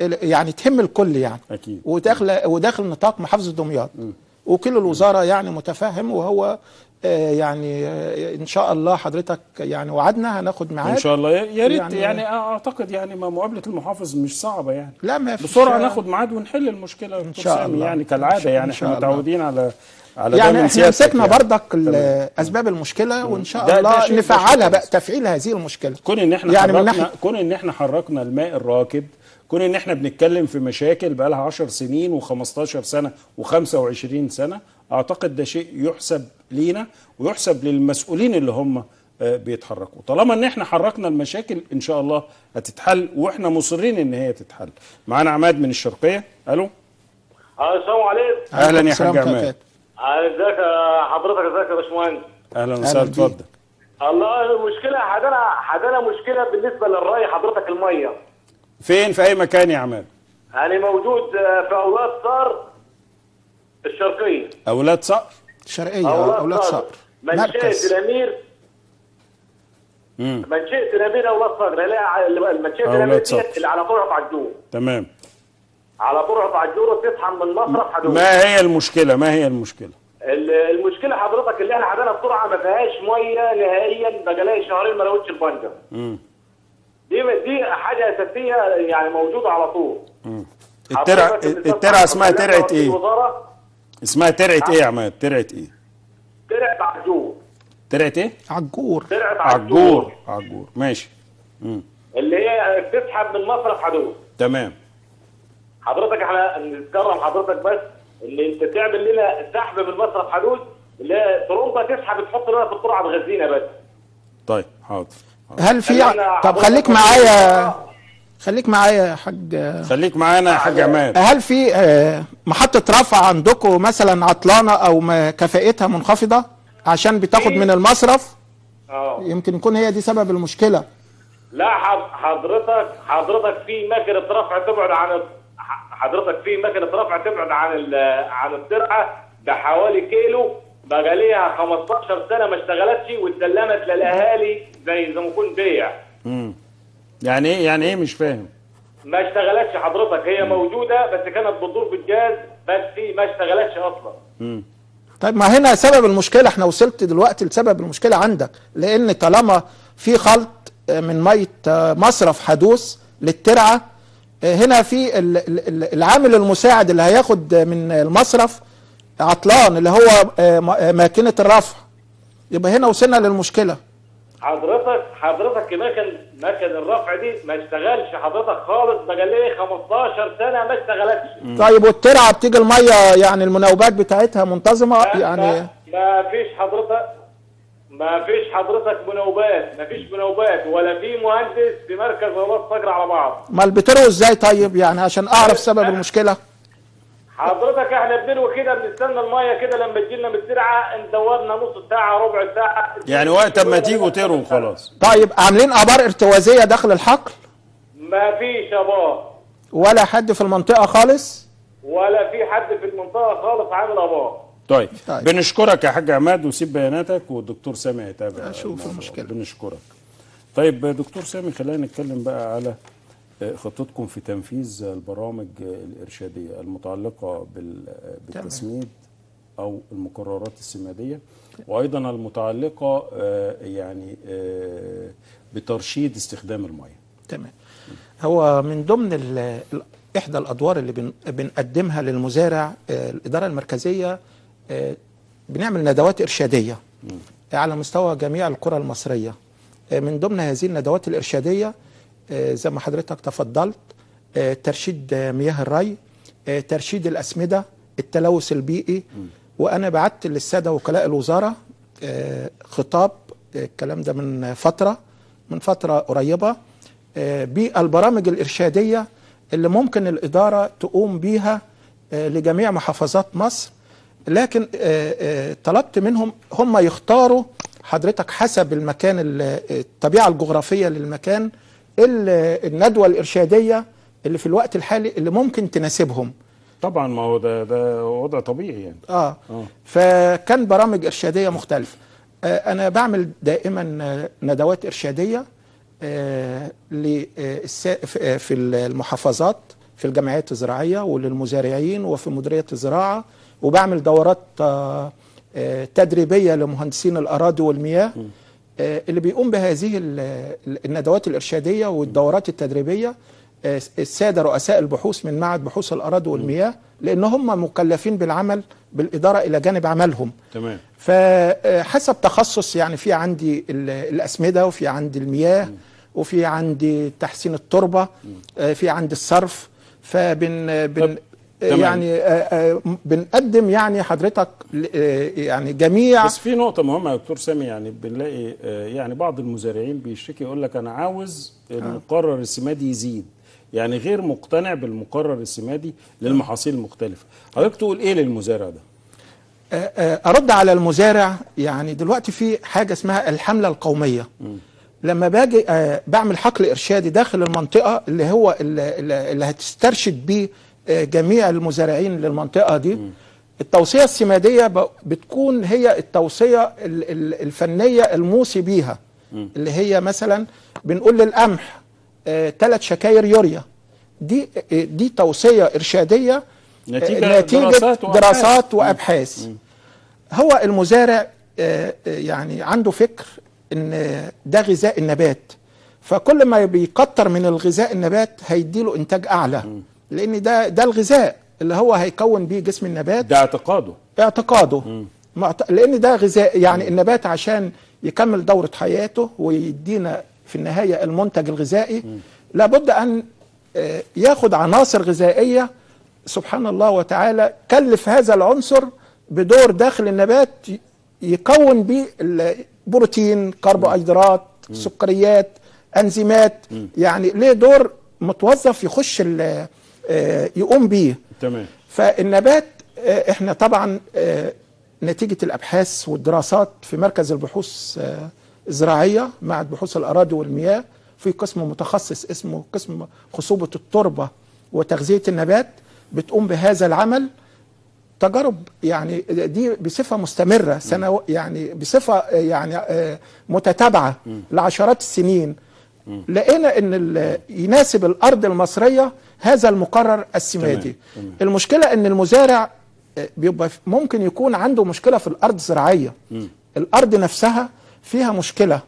يعني تهم الكل يعني. أكيد. وداخل وداخل نطاق محافظه دمياط. وكل الوزارة يعني متفهم وهو آه، يعني آه، إن شاء الله حضرتك يعني وعدنا هناخد ميعاد. إن شاء الله. يا ريت يعني- يعني, أعتقد يعني ما مقابلة المحافظ مش صعبة يعني. لا ما فيش بسرعة ناخد ميعاد ونحل المشكلة إن شاء الله. يعني كالعادة يعني. إحنا. متعودين على على يعني إحنا مسكنا يعني. بردك أسباب المشكلة وإن شاء ده- الله ده نفعلها بقى. تفعيل هذه المشكلة. كون إن إحنا يعني حركنا كون إن إحنا حركنا الماء الراكد كون إن إحنا بنتكلم في مشاكل بقى لها 10 سنين و15 سنة و25 سنة أعتقد ده شيء يحسب لينا ويحسب للمسؤولين اللي هم آه، بيتحركوا. طالما إن إحنا حركنا المشاكل إن شاء الله هتتحل وإحنا مصرين إن هي تتحل. معانا عماد من الشرقية. ألو؟ آه، السلام عليكم. أهلا يا حاج. عماد. آه، إزيك حضرتك إزيك يا باشمهندس؟ أهلا وسهلا. اتفضل. الله المشكلة حدنا حدنا مشكلة بالنسبة للري حضرتك المية. فين؟ في أي مكان يا عماد؟ يعني موجود في أولاد صار الشرقية. أولاد صقر؟ شرقية أولاد صقر. مركز. الامير امم منشأة الأمير أولاد صقر. لا المنشأة أولاد الأمير اللي على طرف عجور. تمام. على طرف عجور وتطحن من مصرف حدود. ما هي المشكلة؟ ما هي المشكلة؟ ال- المشكلة حضرتك اللي إحنا عندنا بسرعة ما فيهاش مية نهائيا بقالها شهرين ما لقيتش البنجر. امم دي دي حاجة أساسية يعني موجودة على طول. الترعه تطلع اسمها ترعة إيه؟ الوزارة اسمها ترعة إيه يا عماد؟ ترعة إيه؟ ترعة عجور ترعة إيه؟ عجور. ترعة عجور. عجور. ماشي. امم اللي هي بتسحب من مصرف حدود تمام. حضرتك إحنا نتكرم حضرتك بس ان انت تعمل لنا سحب من مصرف حدود اللي هي ترومبه تسحب تحط لنا في الترعه تغذينا بس. طيب حاضر. حاضر. هل في طب خليك معايا. خليك معايا يا حاج. خليك معانا يا حاج عماد. هل في آه، محطة رفع عندكم مثلا عطلانة أو ما كفاءتها منخفضة عشان بتاخد من المصرف؟ آه. يمكن يكون هي دي سبب المشكلة. لا حض- حضرتك حضرتك في مكنه رفع تبعد عن حضرتك في مكنه رفع تبعد عن ال- عن الترعه بحوالي كيلو بقى ليها 15 سنة ما اشتغلتش واتسلمت للأهالي زي زي ما يكون بيع. امم يعني إيه يعني إيه مش فاهم؟ ما اشتغلتش حضرتك هي موجودة بس كانت بتدور بالجاز بس ما اشتغلتش أصلا. امم طيب ما هنا سبب المشكلة إحنا وصلت دلوقتي لسبب المشكلة عندك لأن طالما في خلط آه، من مية آه، مصرف حدوث للترعة آه، هنا في ال- ال- ال- العامل المساعد اللي هياخد من المصرف عطلان اللي هو م- ماكينة الرفع. يبقى هنا وصلنا للمشكلة. حضرتك حضرتك مكن مكن الرفع دي ما اشتغلش. حضرتك خالص. بقى ليه 15 سنة ما اشتغلتش. طيب والترعة بتيجي المية يعني المناوبات بتاعتها منتظمة؟ يعني ما, فيش حضرتك ما فيش حضرتك مناوبات. ما فيش مناوبات. ولا في مهندس في مركز نظافه صقر على بعض. امال بترووا إزاي طيب؟ يعني عشان أعرف سبب المشكلة. حضرتك إحنا بنروي كده بنستنى الميه كده لما تجي لنا من الترعه ندورنا نص ساعة ربع ساعة يعني وقت اما تيجوا تروا خلاص طيب عاملين آبار ارتوازية داخل الحقل ما فيش ابار ولا حد في المنطقة خالص ولا في حد في المنطقة خالص عامل آبار طيب. طيب. بنشكرك يا حاج عماد وسيب بياناتك والدكتور سامي هيتابع أشوف الموضوع. المشكلة. بنشكرك طيب دكتور سامي خلينا نتكلم بقى على خطتكم في تنفيذ البرامج الإرشادية المتعلقة بال- بالتسميد أو المقررات السمادية وأيضا المتعلقة آه، يعني آه، بترشيد استخدام المياه تمام. هو من ضمن ال- ال- إحدى الأدوار اللي بن بنقدمها للمزارع آه، الإدارة المركزية آه، بنعمل ندوات إرشادية على مستوى جميع القرى المصرية. آه، من ضمن هذه الندوات الإرشادية آه، زي ما حضرتك تفضلت آه، ترشيد آه، مياه الري آه، ترشيد الأسمدة التلوث البيئي. وأنا بعت للسادة وكلاء الوزارة آه، خطاب آه، الكلام ده من فترة من فترة قريبة. آه، بالبرامج الإرشادية اللي ممكن الإدارة تقوم بيها آه، لجميع محافظات مصر. لكن آه، آه، طلبت منهم هم يختاروا حضرتك حسب المكان ال- الطبيعة الجغرافية للمكان الندوة الإرشادية اللي في الوقت الحالي اللي ممكن تناسبهم. طبعا ما هو ده ده وضع طبيعي يعني. آه. آه. فكان برامج إرشادية مختلفه آه أنا بعمل دائما آه، ندوات إرشادية آه في آه، في المحافظات في الجمعيات الزراعية وللمزارعين وفي مديرية الزراعة وبعمل دورات آه آه تدريبية لمهندسين الأراضي والمياه. آه اللي بيقوم بهذه ال- ال- الندوات الإرشادية والدورات التدريبية آه، السادة رؤساء البحوث من معهد بحوث الأراضي والمياه لأن هم مكلفين بالعمل بالإدارة إلى جانب عملهم. تمام. فحسب تخصص يعني في عندي ال- الأسمدة وفي عندي المياه وفي عندي تحسين التربة آه، في عندي الصرف. فبن بن تمام. يعني آه، آه، بنقدم يعني حضرتك آه، يعني جميع بس في نقطة مهمة يا دكتور سامي يعني بنلاقي يعني بعض المزارعين بيشتكي يقول لك أنا عاوز المقرر السمادي يزيد. يعني غير مقتنع بالمقرر السمادي للمحاصيل المختلفة حضرتك تقول إيه للمزارع ده؟ أرد على المزارع يعني دلوقتي في حاجة اسمها الحملة القومية. لما باجي بعمل حقل إرشادي داخل المنطقة اللي هو اللي, هتسترشد بيه جميع المزارعين للمنطقة دي. التوصية السمادية بتكون هي التوصية ال- ال- الفنية الموصي بيها. اللي هي مثلا بنقول للقمح ثلاث شكاير يوريا. دي آه، دي توصية إرشادية نتيجة آه، دراسات وأبحاث. دراسات وأبحاث. هو المزارع آه، آه، يعني عنده فكر إن ده غذاء النبات. فكل ما بيكتر من الغذاء النبات هيديله إنتاج أعلى. لأن ده ده الغذاء اللي هو هيكون بيه جسم النبات. ده اعتقاده. اعتقاده. معت- لأن ده غذاء يعني النبات عشان يكمل دورة حياته ويدينا في النهاية المنتج الغذائي لابد أن آه، ياخد عناصر غذائية. سبحان الله وتعالى كلف هذا العنصر بدور داخل النبات يكون بيه البروتين كربوهيدرات سكريات أنزيمات. يعني ليه دور متوظف يخش ال- يقوم بيه. تمام. فالنبات آه، إحنا طبعا آه، نتيجة الأبحاث والدراسات في مركز البحوث آه، الزراعية معهد بحوث الأراضي والمياه في قسم متخصص اسمه قسم خصوبة التربة وتغذية النبات بتقوم بهذا العمل. تجارب يعني دي بصفة مستمرة سنة يعني بصفة آه، يعني آه، متتابعة لعشرات السنين. لقينا إن يناسب الأرض المصرية هذا المقرر السمادي تمام، تمام. المشكلة إن المزارع آه، بيبقى ممكن يكون عنده مشكلة في الأرض الزراعيه الأرض نفسها فيها مشكلة.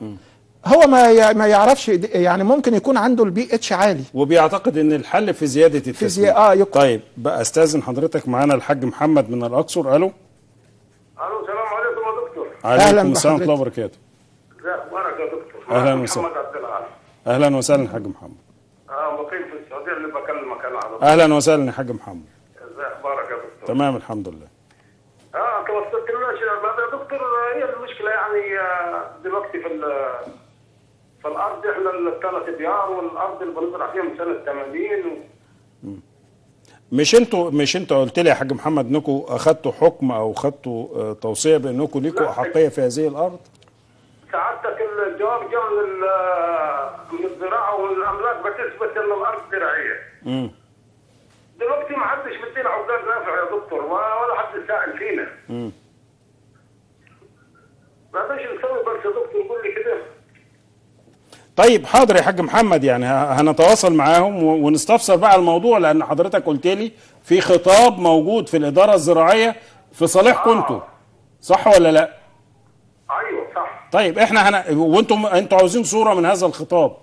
هو ما ما يعرفش يعني ممكن يكون عنده البي اتش عالي. وبيعتقد إن الحل في زيادة التسمية زي- آه، يق- طيب بقى أستاذن حضرتك معانا الحاج محمد من الأقصر. ألو. ألو السلام عليكم يا دكتور. عليكم السلام ورحمة الله. وبركاته. معك وسهلاً. أهلا وسهلا حاج محمد. آه مقيم في السعودية اللي بكلمك أنا على أهلا وسهلا يا حاج محمد. ازي أخبارك يا دكتور؟ تمام الحمد لله. آه توصلت لنا شيء يا دكتور هي المشكلة يعني آه، دلوقتي في في الأرض إحنا الثلاث ديار والأرض اللي بنزرع فيها من سنة 80 و... مش أنتوا مش أنتوا قلت لي يا حاج محمد انكم اخذتوا حكم أو اخذتوا آه، توصية بانكم ليكم. احقيه في هذه الأرض؟ سعادتك الجواب جاء من من الزراعة ومن الاملاك بتثبت ان الأرض زراعية. امم دلوقتي ما حدش مدينا عقاد نافع يا دكتور ولا حد سائل فينا. امم ما فيش نسوي بس يا دكتور قول لي كده. طيب حاضر يا حاج محمد يعني هنتواصل معاهم ونستفسر بقى الموضوع لأن حضرتك قلت لي في خطاب موجود في الإدارة الزراعية في صالحكم آه. أنتوا. صح ولا لا؟ طيب إحنا هن... وأنتم أنتوا عاوزين صورة من هذا الخطاب.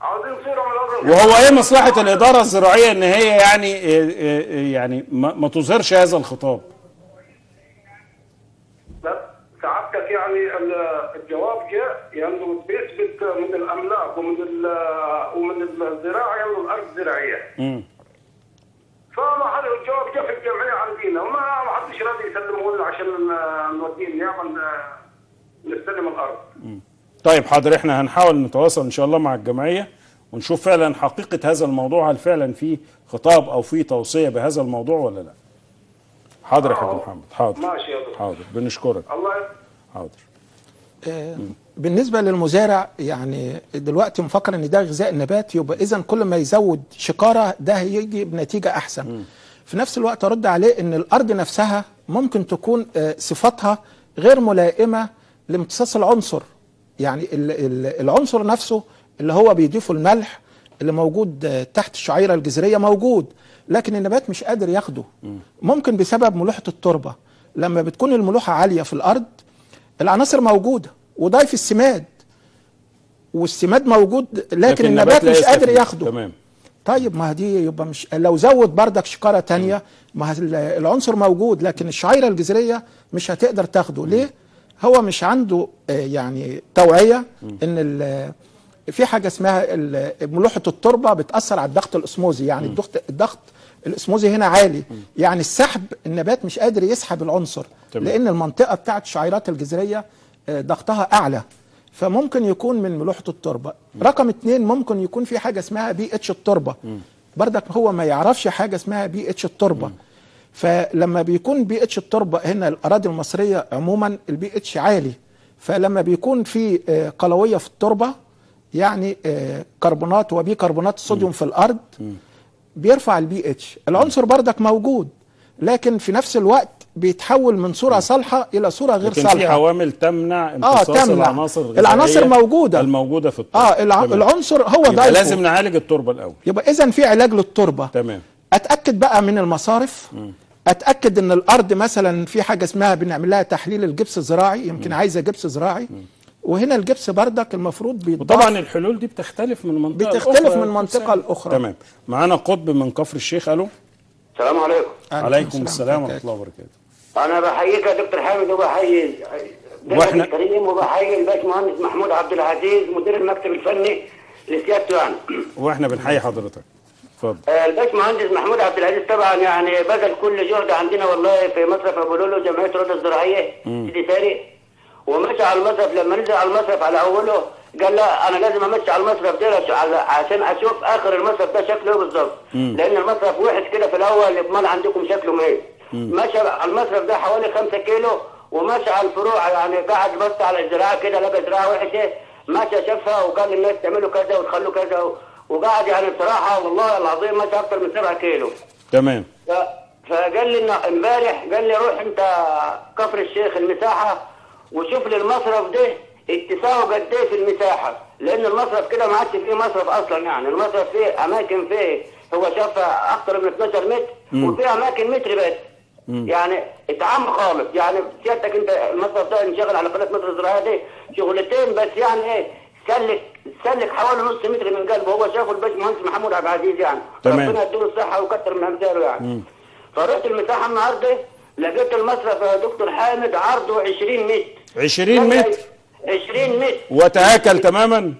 عاوزين صورة من الأرض وهو إيه مصلحة الإدارة الزراعية إن هي يعني إيه- إيه- يعني ما, ما تظهرش هذا الخطاب؟ لا سعادتك يعني ال- الجواب جاء يعني بيثبت من الأملاك ومن ومن الزراعة يعني الأرض زراعيه امم فما حد الجواب جاء في الجمعية عندنا وما ما حدش راضي يسلمه لنا عشان نوديه النيابه نستلم الأرض. طيب حاضر إحنا هنحاول نتواصل إن شاء الله مع الجمعية ونشوف فعلا حقيقة هذا الموضوع هل فعلا في خطاب أو في توصية بهذا الموضوع ولا لا. حاضر يا حاج محمد. حاضر. ماشي يا دكتور. حاضر. بنشكرك. الله حاضر. بالنسبة للمزارع يعني دلوقتي مفكر إن ده غذاء النبات يبقى اذا كل ما يزود شكاره ده هيجي بنتيجة أحسن. في نفس الوقت أرد عليه إن الأرض نفسها ممكن تكون آه، صفاتها غير ملائمة لامتصاص العنصر. يعني ال- ال- العنصر نفسه اللي هو بيضيفه الملح اللي موجود تحت الشعيرة الجذرية موجود لكن النبات مش قادر ياخده. ممكن بسبب ملوحة التربة. لما بتكون الملوحة عالية في الأرض العناصر موجودة وضيف السماد والسماد موجود لكن, النبات لا مش قادر. ياخده. تمام. طيب ما دي يبقى مش لو زود بردك شكارة تانية ما ال- العنصر موجود لكن الشعيرة الجذرية مش هتقدر تاخده. ليه؟ هو مش عنده آه، يعني توعية إن ال- في حاجة اسمها ملوحة التربة بتأثر على الضغط الأسموزي يعني الضغط الضغط الأسموزي هنا عالي. يعني السحب النبات مش قادر يسحب العنصر تمام. لأن المنطقة بتاعت الشعيرات الجذرية آه، ضغطها أعلى. فممكن يكون من ملوحة التربة. رقم اتنين ممكن يكون في حاجة اسمها بي اتش التربة. بردك هو ما يعرفش حاجة اسمها بي اتش التربة. فلما بيكون بي اتش التربة هنا الأراضي المصرية عموما البي اتش عالي فلما بيكون في آه، قلوية في التربة يعني آه، كربونات وبيكربونات الصوديوم في الأرض بيرفع البي اتش. العنصر بردك موجود لكن في نفس الوقت بيتحول من صورة صالحة إلى صورة غير لكن في صالحة. عوامل تمنع امتصاص تمنع. العناصر العناصر موجودة. الموجودة في التربة. آه الع... العنصر هو يبقى ضعيف. لازم نعالج التربة الأول. يبقى اذا في علاج للتربة. تمام. أتأكد بقى من المصارف. أتأكد إن الأرض مثلا في حاجة اسمها بنعمل لها تحليل الجبس الزراعي يمكن عايزة جبس زراعي. وهنا الجبس بردك المفروض بيتضاف. وطبعا الحلول دي بتختلف من منطقة بتختلف لأخرى. من منطقة لأخرى. تمام. معانا قطب من كفر الشيخ ألو؟ السلام عليكم. عليكم السلام. ورحمة الله وبركاته. أنا بحييك يا دكتور حامد وبحيي وإحنا- الكريم وبحيي الباشمهندس محمود عبد العزيز مدير المكتب الفني لسيادته يعني وإحنا بنحيي حضرتك. اتفضل. آه، الباشمهندس محمود عبد العزيز طبعا يعني بذل كل جهد عندنا والله في مصرف أبو لولو جمعيه الرد الزراعية. سيدي ساري ومشى على المصرف لما نزل على المصرف على أوله قال لا أنا لازم أمشي على المصرف ده عشان أشوف آخر المصرف ده شكله إيه بالظبط لأن المصرف وحش كده في الأول أمال عندكم شكله إيه؟ مشى على المصرف ده حوالي 5 كيلو ومشى على الفروع يعني قعد بص على الزراعة كده لقى زراعة وحشة مشى شافها وقال للناس تعملوا كذا وتخلوا كذا وقعد يعني بصراحة والله العظيم مشى أكثر من 7 كيلو. تمام. فقال لي امبارح قال لي روح أنت كفر الشيخ المساحة وشوف لي المصرف ده اتساعه قد إيه في المساحة. لأن المصرف كده ما عادش فيه مصرف أصلا يعني. المصرف فيه أماكن فيه هو شافها أكثر من 12 متر وفي أماكن متر بس. يعني اتعمق خالص. يعني سيادتك أنت المصرف ده انشغل على قناة مصر الزراعية دي شغلتين بس يعني إيه سلك سلك حوالي نص متر من قلبه هو شافه الباشمهندس محمود عبد العزيز يعني. تمام. ربنا يديله الصحة ويكتر من أمثاله يعني. فرحت المساحة النهارده لقيت المصرف يا دكتور حامد عرضه 20 متر. 20 متر؟ 20 متر. وتآكل تماما؟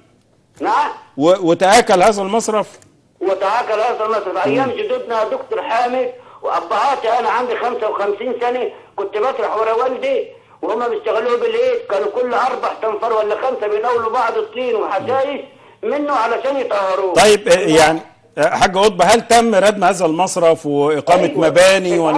نعم. وتآكل هذا المصرف؟ وتعاكل هذا المصرف. أيام جدودنا يا دكتور حامد وأبهاتي أنا عندي 55 سنة كنت بسرح ورا والدي وهم بيشتغلوا بالإيد. كانوا كل أربع تنفر ولا خمسة بيناولوا بعض الطين وحشايش منه علشان يطهروه. طيب يعني حاج قطب هل تم ردم هذا المصرف وإقامة أيوة. مباني و...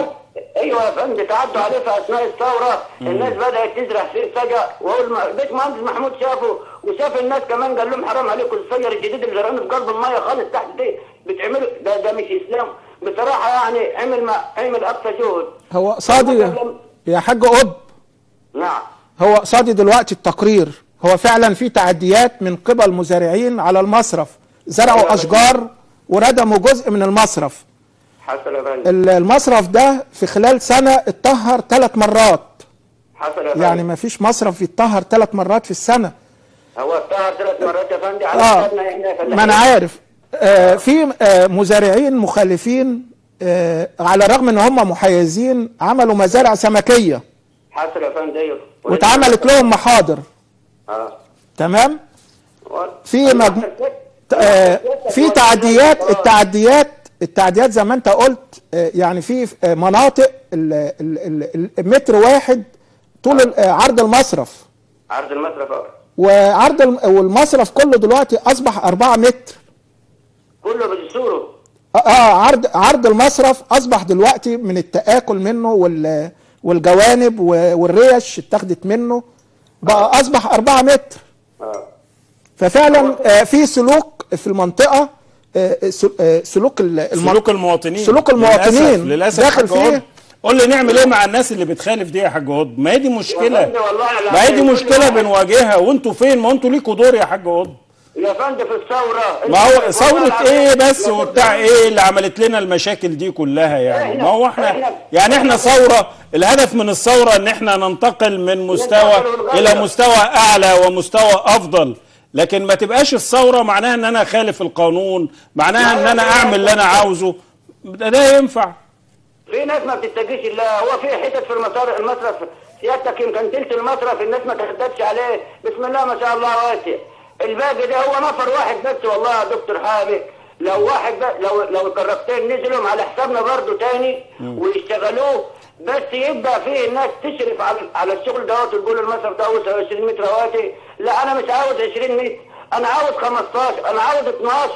أيوه يا فندم تعدوا عليه في أثناء الثورة. الناس بدأت تزرع فيه وهو الم- الباشمهندس محمود شافه وشاف الناس كمان قال لهم حرام عليكم السير الجديد اللي زرعونه في قلب المية خالص تحت دي. بتعملوا ده ده مش إسلام. بصراحة يعني عمل ما عمل أقصى جهد. هو قصادي يا حاج قطب نعم. هو قصادي دلوقتي التقرير. هو فعلا في تعديات من قبل مزارعين على المصرف. زرعوا أشجار وردموا جزء من المصرف. حصل المصرف ده في خلال سنة اتطهر ثلاث مرات. حصل يعني ما فيش مصرف يتطهر ثلاث مرات في السنة. هو اتطهر ثلاث مرات يا فندم على فلاحين. ما أنا عارف. آه في آه مزارعين مخالفين آه على الرغم إن هم محيزين عملوا مزارع سمكية. حصل يا فندم أيوه واتعملت لهم محاضر. آه. تمام؟ في مجمو... آه، في تعديات التعديات التعديات زي ما انت قلت آه، يعني في آه، مناطق ال- ال- ال- المتر واحد طول آه، عرض المصرف. عرض المصرف أهو. وعرض الم- والمصرف كله دلوقتي أصبح 4 متر. كله بجسوره آه عرض عرض المصرف أصبح دلوقتي من التآكل منه وال والجوانب والريش اتاخدت منه بقى أصبح 4 متر. آه. ففعلا آه في سلوك في المنطقة آه سل- آه، سلوك الم- سلوك المواطنين. سلوك المواطنين. للأسف, للأسف داخل. فيه. قول لي نعمل إيه مع الناس اللي بتخالف دي يا حاج عضو ما هي دي مشكلة. ما هي دي كل مشكلة بنواجهها. وأنتوا فين؟ ما أنتوا ليكوا دور يا حاج عضو يا فندم في الثورة. ما هو العظيم إيه بس وبتاع إيه اللي عملت لنا المشاكل دي كلها يعني؟ ما هو إحنا إحنا- يعني إحنا ثورة الهدف من الثورة إن إحنا ننتقل من مستوى. إلى مستوى أعلى ومستوى أفضل. لكن ما تبقاش الثورة معناها إن أنا اخالف القانون معناها إن أنا أعمل اللي أنا عاوزه. ده, ده ينفع. في ناس ما بتتجيش الا هو في حتت في المطار المصرف سيادتك يمكن تلت المصرف الناس ما تهددش عليه. بسم الله ما شاء الله واسع. الباقي ده هو نفر واحد بس والله يا دكتور حامد لو واحد لو لو الكرافتين نزلوا على حسابنا برضه تاني ويشتغلوه بس يبقى فيه الناس تشرف على على الشغل دوت وتقول المصرف ده عاوز 20 متر رواتي لا أنا مش عاوز 20 متر أنا عاوز 15 أنا عاوز 12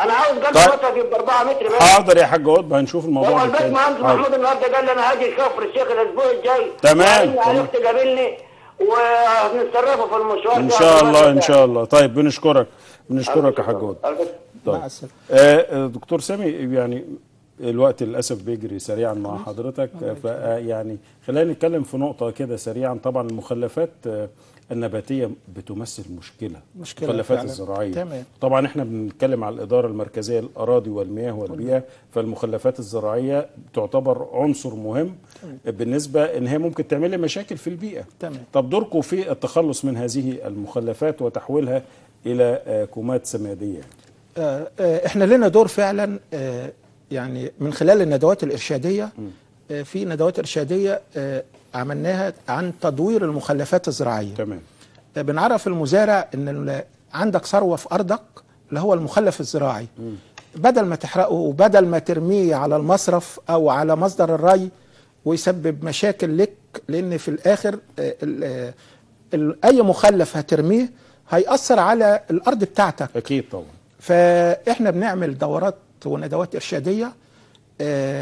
أنا عاوز قلب طيب. مصرف يبقى 4 متر بس حاضر يا حاج عضو هنشوف الموضوع والله بالتالي. الباشمهندس. محمود النهارده قال لي أنا هاجي كفر الشيخ الأسبوع الجاي تمام، وقال لي وهنتصرفوا في المشوار. إن. شاء الله إن شاء الله. طيب بنشكرك. بنشكرك يا حاج طيب. آه، آه، دكتور سامي يعني الوقت للأسف بيجري سريعا مع حضرتك. آه، يعني خلينا نتكلم في نقطة كده سريعا. طبعا المخلفات آه، النباتية بتمثل مشكلة مشكلة المخلفات فعلا. الزراعية تمام. طبعا إحنا بنتكلم على الإدارة المركزية للأراضي والمياه والبيئة فالمخلفات الزراعية تعتبر عنصر مهم بالنسبة إن هي ممكن تعمل لي مشاكل في البيئة تمام. طب دوركم في التخلص من هذه المخلفات وتحويلها إلى آه، كومات سمادية آه، آه، إحنا لنا دور فعلا آه، يعني من خلال الندوات الإرشادية آه، في ندوات إرشادية عملناها عن تدوير المخلفات الزراعية. تمام. آه، بنعرف المزارع إن عندك ثروة في أرضك اللي هو المخلف الزراعي. بدل ما تحرقه وبدل ما ترميه على المصرف أو على مصدر الري ويسبب مشاكل لك لأن في الآخر آه، آه، أي مخلف هترميه هيأثر على الأرض بتاعتك. أكيد طبعا. فإحنا بنعمل دورات وندوات إرشادية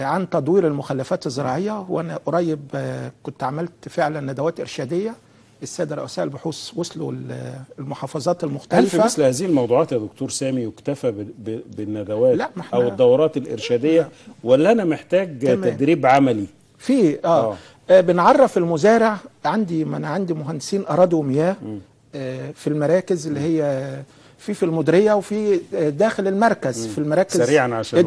عن تدوير المخلفات الزراعية. وأنا قريب آه، كنت عملت فعلا ندوات إرشادية الساده رؤساء البحوث وصلوا ال- المحافظات هل في المختلفه مثل هذه الموضوعات يا دكتور سامي يكتفى بالندوات لا، أو الدورات الإرشادية. ولا أنا محتاج تمام. تدريب عملي. في آه, آه. آه بنعرف المزارع. عندي ما أنا عندي مهندسين اراضي ومياه آه في المراكز اللي هي في في المديرية وفي آه، داخل المركز في المراكز سريعاً عشان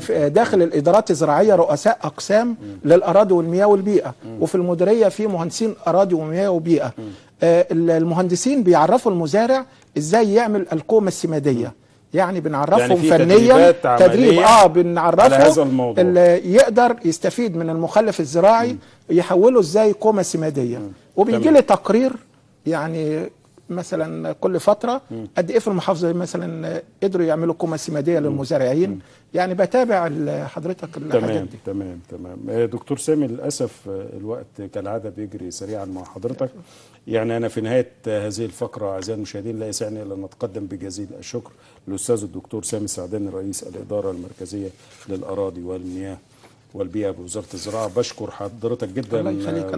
في- آه، داخل الإدارات الزراعية رؤساء أقسام للأراضي والمياه والبيئة. وفي المديرية في مهندسين أراضي ومياه وبيئة. آه، ال- المهندسين بيعرفوا المزارع إزاي يعمل الكومه السمادية. يعني بنعرفهم يعني فنيا تدريب آه بنعرفه على هذا الموضوع. ال- يقدر يستفيد من المخلف الزراعي يحوله إزاي كومه سمادية. وبيجي. لي تقرير يعني مثلا كل فترة قد إيه في المحافظة مثلا قدروا يعملوا كومه سمادية للمزارعين. يعني بتابع حضرتك الحاجات دي. تمام تمام. آه، دكتور سامي للأسف آه، الوقت كالعادة بيجري سريعا مع حضرتك. يعني أنا في نهاية هذه الفقرة أعزائي المشاهدين لا يسعني إلا أن أتقدم بجزيل الشكر للأستاذ الدكتور سامي سعداني رئيس الإدارة المركزية للأراضي والمياه. والبيئة بوزارة الزراعة بشكر حضرتك جدا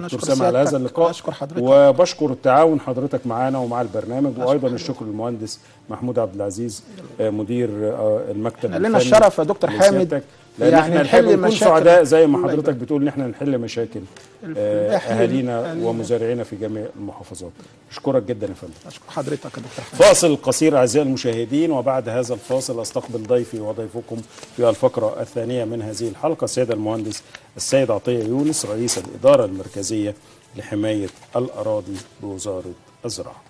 دكتور سامي على هذا اللقاء أشكر حضرتك. وبشكر التعاون حضرتك معانا ومع البرنامج وأيضا الشكر للمهندس محمود عبد العزيز آه، مدير آه، المكتب لنا الشرف يا دكتور حامد. لأن يعني إحنا نحل نحب نكون مشاكل- سعداء زي ما حضرتك. بتقول إن إحنا نحل مشاكل آه، أهالينا. ومزارعينا في جميع المحافظات أشكرك جدا يا فندم أشكر حضرتك يا دكتور فاصل قصير أعزائي المشاهدين وبعد هذا الفاصل أستقبل ضيفي وضيفكم في الفقرة الثانية من هذه الحلقة السيد المهندس السيد عطية يونس رئيس الإدارة المركزية لحماية الأراضي بوزارة الزراعة